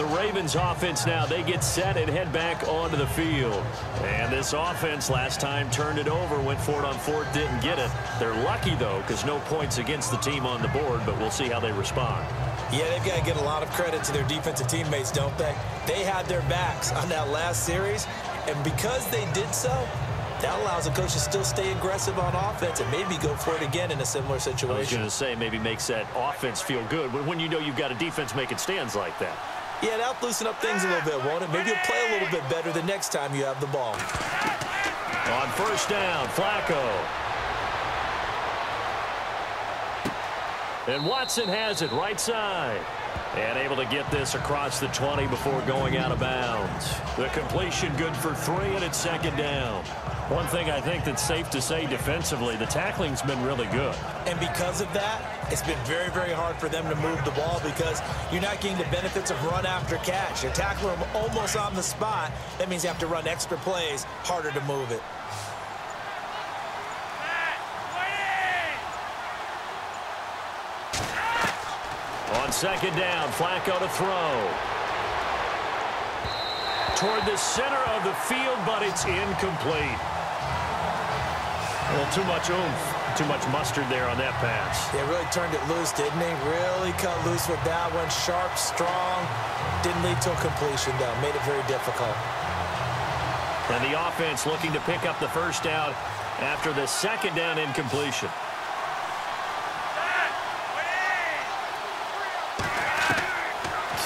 The Ravens offense now, they get set and head back onto the field. And this offense last time turned it over, went for it on fourth, didn't get it. They're lucky, though, because no points against the team on the board, but we'll see how they respond. Yeah, they've got to get a lot of credit to their defensive teammates, don't they? They had their backs on that last series, and because they did so, that allows the coach to still stay aggressive on offense and maybe go for it again in a similar situation. I was going to say maybe makes that offense feel good when you know you've got a defense making stands like that. Yeah, that'll loosen up things a little bit, won't it? Maybe you'll play a little bit better the next time you have the ball. On first down, Flacco. And Watson has it right side. And able to get this across the 20 before going out of bounds. The completion good for three, and it's second down. One thing I think that's safe to say defensively, the tackling's been really good. And because of that, it's been very, very hard for them to move the ball because you're not getting the benefits of run after catch. You're tackling them almost on the spot. That means you have to run extra plays, harder to move it. On second down, Flacco to throw toward the center of the field, but it's incomplete. Little too much oomph, too much mustard there on that pass. They really turned it loose, didn't they? Really cut loose with that one. Sharp, strong. Didn't lead to a completion, though. Made it very difficult. And the offense looking to pick up the first down after the second down incompletion.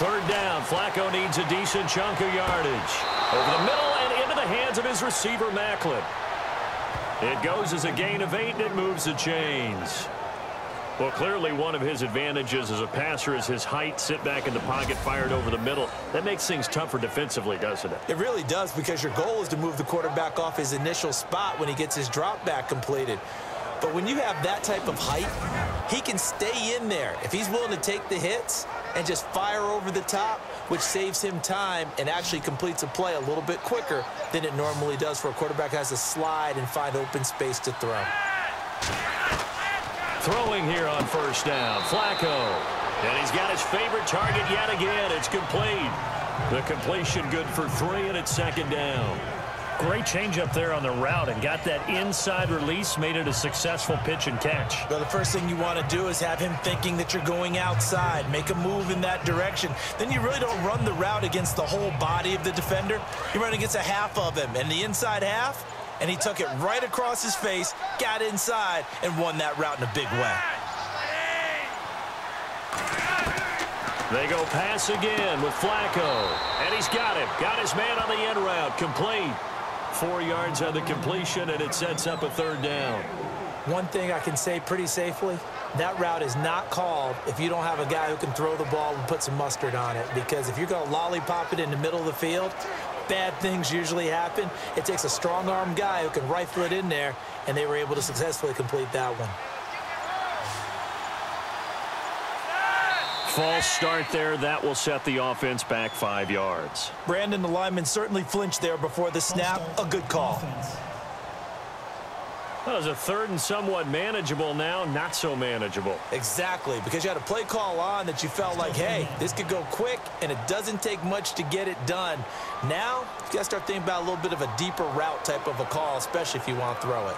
Third down, Flacco needs a decent chunk of yardage. Over the middle and into the hands of his receiver, Maclin. It goes as a gain of eight, and it moves the chains. Well, clearly one of his advantages as a passer is his height, sit back in the pocket, fired over the middle. That makes things tougher defensively, doesn't it? It really does because your goal is to move the quarterback off his initial spot when he gets his drop back completed. But when you have that type of height, he can stay in there. If he's willing to take the hits and just fire over the top, which saves him time and actually completes a play a little bit quicker than it normally does for a quarterback who has to slide and find open space to throw. Throwing here on first down, Flacco. And he's got his favorite target yet again. It's complete. The completion good for three, and it's second down. Great change up there on the route and got that inside release, made it a successful pitch and catch. Well, the first thing you want to do is have him thinking that you're going outside, make a move in that direction. Then you really don't run the route against the whole body of the defender. You run against a half of him, and the inside half, and he took it right across his face, got inside, and won that route in a big way. They go pass again with Flacco, and he's got it. Got his man on the end route, complete. Four yards on the completion, and it sets up a third down. One thing I can say pretty safely, that route is not called if you don't have a guy who can throw the ball and put some mustard on it. Because if you're going to lollipop it in the middle of the field, bad things usually happen. It takes a strong-arm guy who can rifle it in there, and they were able to successfully complete that one. False start there. That will set the offense back five yards. Brandon, the lineman certainly flinched there before the snap. A good call. That was a third and somewhat manageable now, not so manageable. Exactly, because you had a play call on that you felt like, hey, this could go quick, and it doesn't take much to get it done. Now, you got to start thinking about a little bit of a deeper route type of a call, especially if you want to throw it.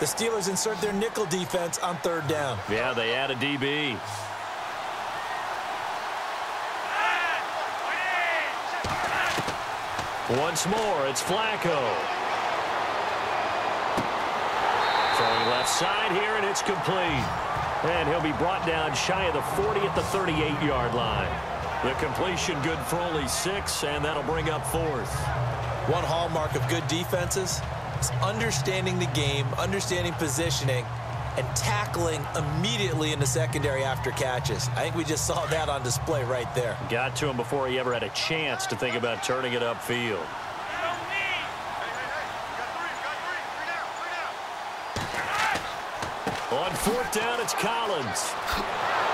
The Steelers insert their nickel defense on third down. Yeah, they add a DB. Once more, it's Flacco. Throwing left side here, and it's complete. And he'll be brought down shy of the 40 at the 38-yard line. The completion good for only six, and that'll bring up fourth. One hallmark of good defenses understanding the game, understanding positioning, and tackling immediately in the secondary after catches. I think we just saw that on display right there. Got to him before he ever had a chance to think about turning it upfield. On fourth down, it's Collins.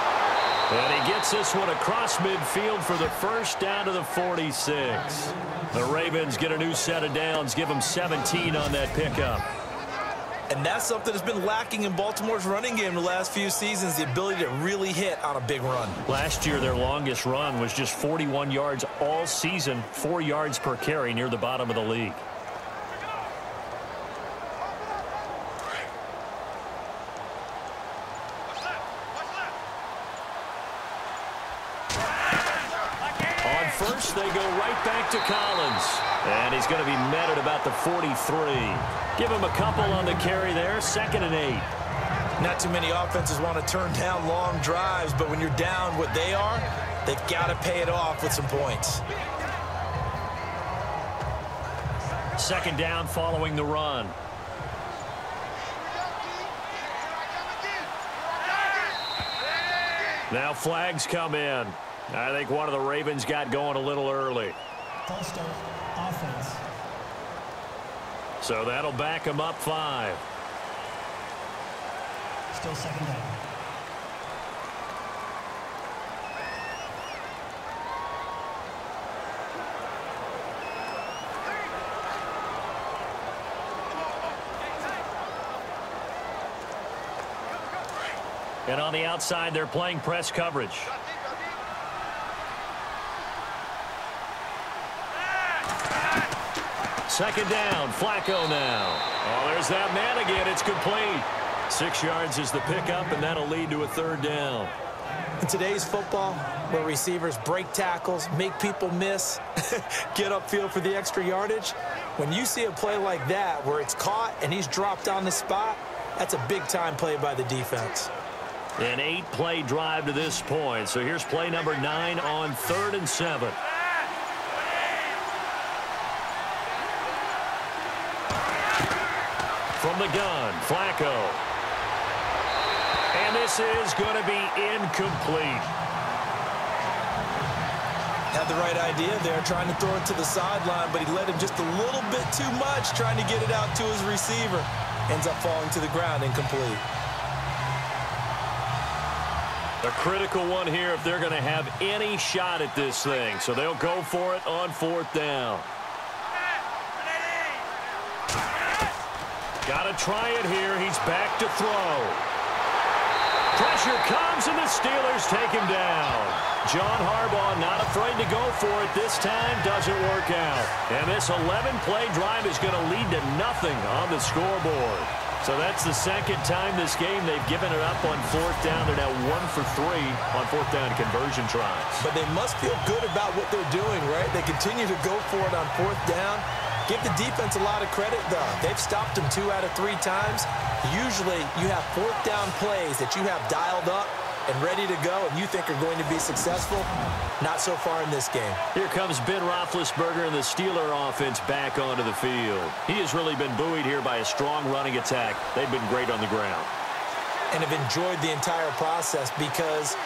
And he gets this one across midfield for the first down to the 46. The Ravens get a new set of downs, give them 17 on that pickup. And that's something that's been lacking in Baltimore's running game the last few seasons, the ability to really hit on a big run. Last year, their longest run was just 41 yards all season, four yards per carry near the bottom of the league. On first, they go right back to Collins. And he's going to be met at about the 43. Give him a couple on the carry there, second and eight. Not too many offenses want to turn down long drives, but when you're down what they are, they've got to pay it off with some points. Second down following the run. Now flags come in. I think one of the Ravens got going a little early. False start, offense. So that'll back him up five. Still second down. And on the outside, they're playing press coverage. Second down, Flacco now. Oh, there's that man again. It's complete. Six yards is the pickup, and that'll lead to a third down. In today's football, where receivers break tackles, make people miss, get upfield for the extra yardage, when you see a play like that where it's caught and he's dropped on the spot, that's a big-time play by the defense. An eight-play drive to this point. So here's play number nine on third and seven. From the gun, Flacco. And this is going to be incomplete. Had the right idea there, trying to throw it to the sideline, but he led him just a little bit too much, trying to get it out to his receiver. Ends up falling to the ground, incomplete. A critical one here if they're going to have any shot at this thing. So they'll go for it on fourth down. Got to try it here. He's back to throw. Pressure comes, and the Steelers take him down. John Harbaugh not afraid to go for it this time. Doesn't work out. And this 11-play drive is going to lead to nothing on the scoreboard. So that's the second time this game they've given it up on fourth down. They're now one for three on fourth down conversion tries. But they must feel good about what they're doing, right? They continue to go for it on fourth down. Give the defense a lot of credit, though. They've stopped them two out of three times. Usually, you have fourth down plays that you have dialed up and ready to go and you think are going to be successful. Not so far in this game. Here comes Ben Roethlisberger and the Steeler offense back onto the field. He has really been buoyed here by a strong running attack. They've been great on the ground. And have enjoyed the entire process because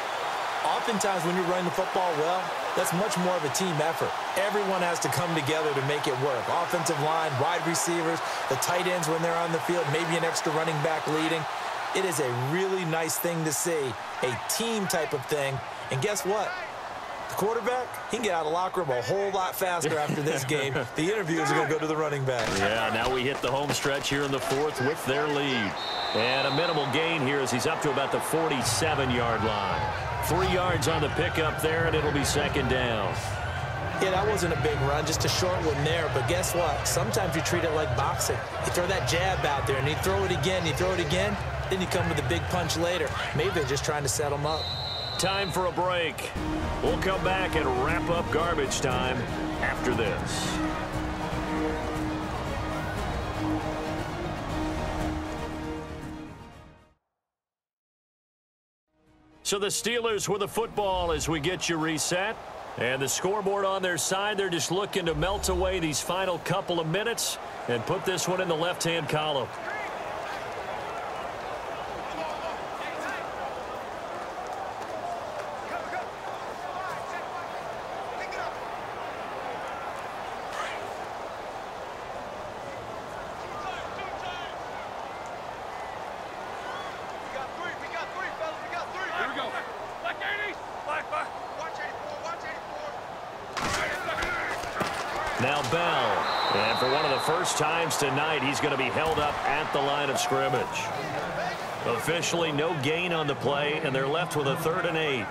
oftentimes when you're running the football well, that's much more of a team effort. Everyone has to come together to make it work. Offensive line, wide receivers, the tight ends when they're on the field, maybe an extra running back leading. It is a really nice thing to see, a team type of thing. And guess what? The quarterback, he can get out of the locker room a whole lot faster after this game. The interviews are going to go to the running back. Yeah, now we hit the home stretch here in the fourth with their lead. And a minimal gain here as he's up to about the 47-yard line. Three yards on the pickup there, and it'll be second down. Yeah, that wasn't a big run, just a short one there. But guess what? Sometimes you treat it like boxing. You throw that jab out there, and you throw it again, you throw it again, then you come with a big punch later. Maybe they're just trying to set them up. Time for a break. We'll come back and wrap up garbage time after this. So the Steelers with the football as we get you reset. And the scoreboard on their side, they're just looking to melt away these final couple of minutes and put this one in the left-hand column. Now Bell. And for one of the first times tonight, he's going to be held up at the line of scrimmage. Officially no gain on the play, and they're left with a third and eight.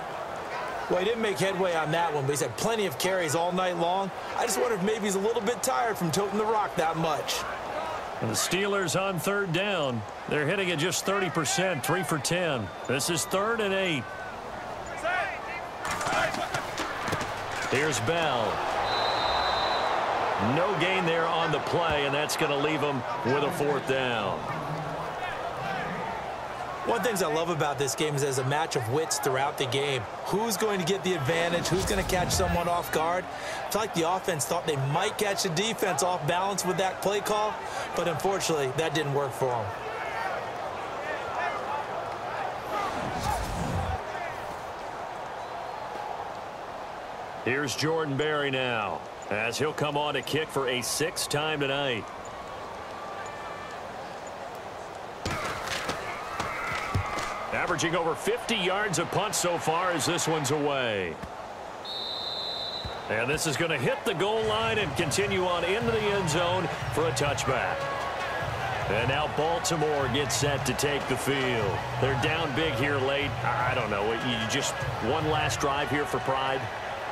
Well, he didn't make headway on that one, but he's had plenty of carries all night long. I just wonder if maybe he's a little bit tired from toting the rock that much. And the Steelers on third down. They're hitting at just 30%, 3 for 10. This is third and eight. Here's Bell. No gain there on the play, and that's going to leave them with a fourth down. One of the things I love about this game is there's a match of wits throughout the game. Who's going to get the advantage? Who's going to catch someone off guard? It's like the offense thought they might catch the defense off balance with that play call, but unfortunately, that didn't work for them. Here's Jordan Berry now as he'll come on to kick for a sixth time tonight. Averaging over 50 yards a punt so far as this one's away. And this is going to hit the goal line and continue on into the end zone for a touchback. And now Baltimore gets set to take the field. They're down big here late. I don't know. You just one last drive here for pride.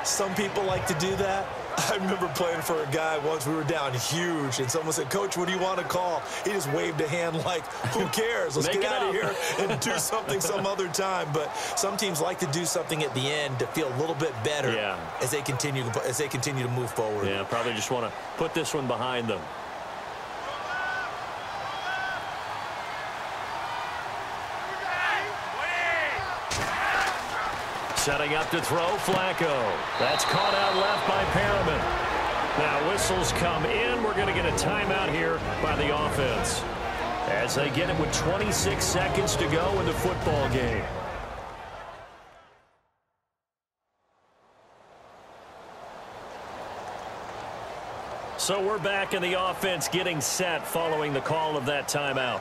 Some people like to do that. I remember playing for a guy once. We were down huge, and someone said, Coach, what do you want to call? He just waved a hand like, who cares? Let's get out of here and do something some other time. But some teams like to do something at the end to feel a little bit better yeah. as they continue to, as they continue to move forward. Yeah, probably just want to put this one behind them. Setting up to throw, Flacco. That's caught out left by Perriman. Now whistles come in. We're going to get a timeout here by the offense. As they get it with 26 seconds to go in the football game. So we're back in the offense getting set following the call of that timeout.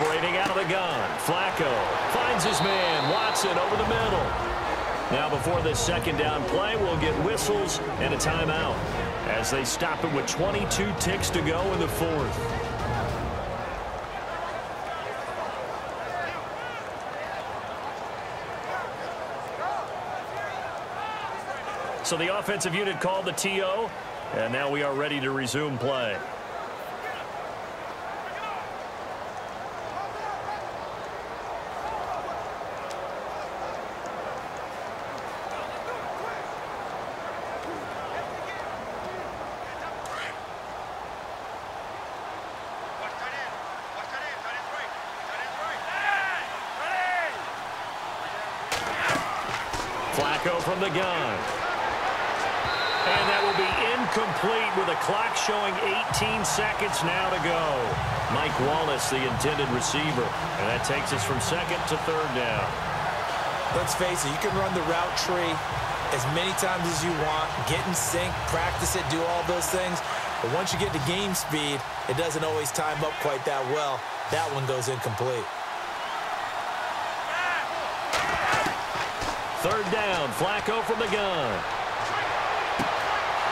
Operating out of the gun. Flacco finds his man. Watson over the middle. Now before this second down play, we'll get whistles and a timeout as they stop it with 22 ticks to go in the fourth. So the offensive unit called the TO, and now we are ready to resume play. Flacco from the gun. And that will be incomplete with a clock showing 18 seconds now to go. Mike Wallace, the intended receiver. And that takes us from second to third down. Let's face it, you can run the route tree as many times as you want, get in sync, practice it, do all those things. But once you get to game speed, it doesn't always time up quite that well. That one goes incomplete. Third down, Flacco from the gun.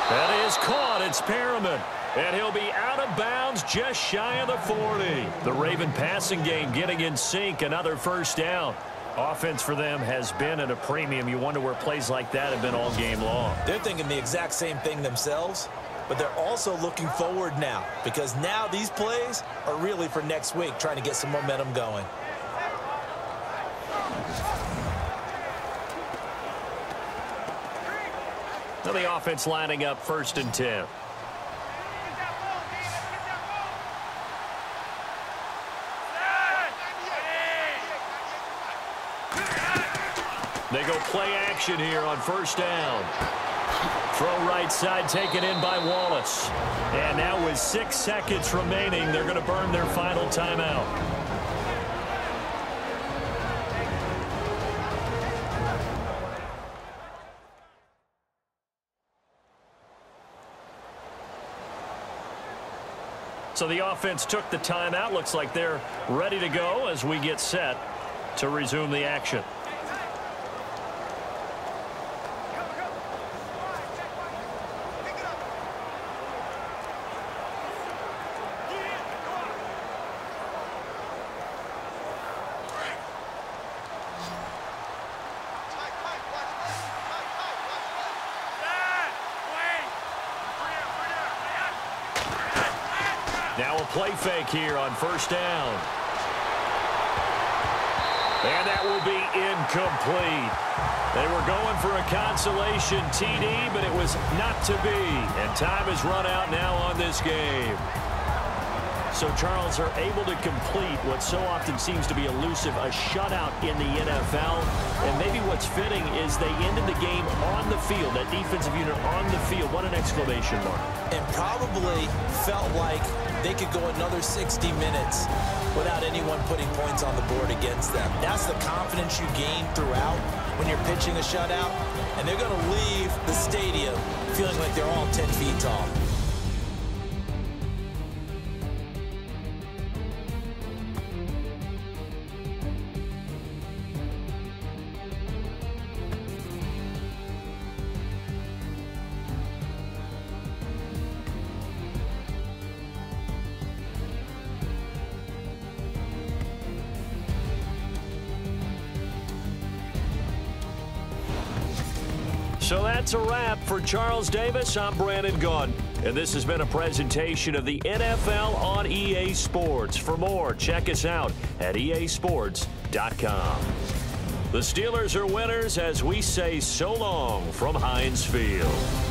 That is caught. It's Perriman. And he'll be out of bounds just shy of the 40. The Raven passing game getting in sync. Another first down. Offense for them has been at a premium. You wonder where plays like that have been all game long. They're thinking the exact same thing themselves, but they're also looking forward now because now these plays are really for next week, trying to get some momentum going. The offense lining up first and 10. They go play action here on first down. Throw right side taken in by Wallace. And now with six seconds remaining, they're going to burn their final timeout. So the offense took the timeout. Looks like they're ready to go as we get set to resume the action. Fake here on first down. And that will be incomplete. They were going for a consolation TD, but it was not to be. And time has run out now on this game. So Charles are able to complete what so often seems to be elusive, a shutout in the NFL. And maybe what's fitting is they ended the game on the field, that defensive unit on the field. What an exclamation mark. And probably felt like they could go another 60 minutes without anyone putting points on the board against them. That's the confidence you gain throughout when you're pitching a shutout. And they're going to leave the stadium feeling like they're all 10 feet tall. That's a wrap for Charles Davis. I'm Brandon Gaudin. and this has been a presentation of the NFL on EA Sports. For more, check us out at easports.com. The Steelers are winners as we say so long from Heinz Field.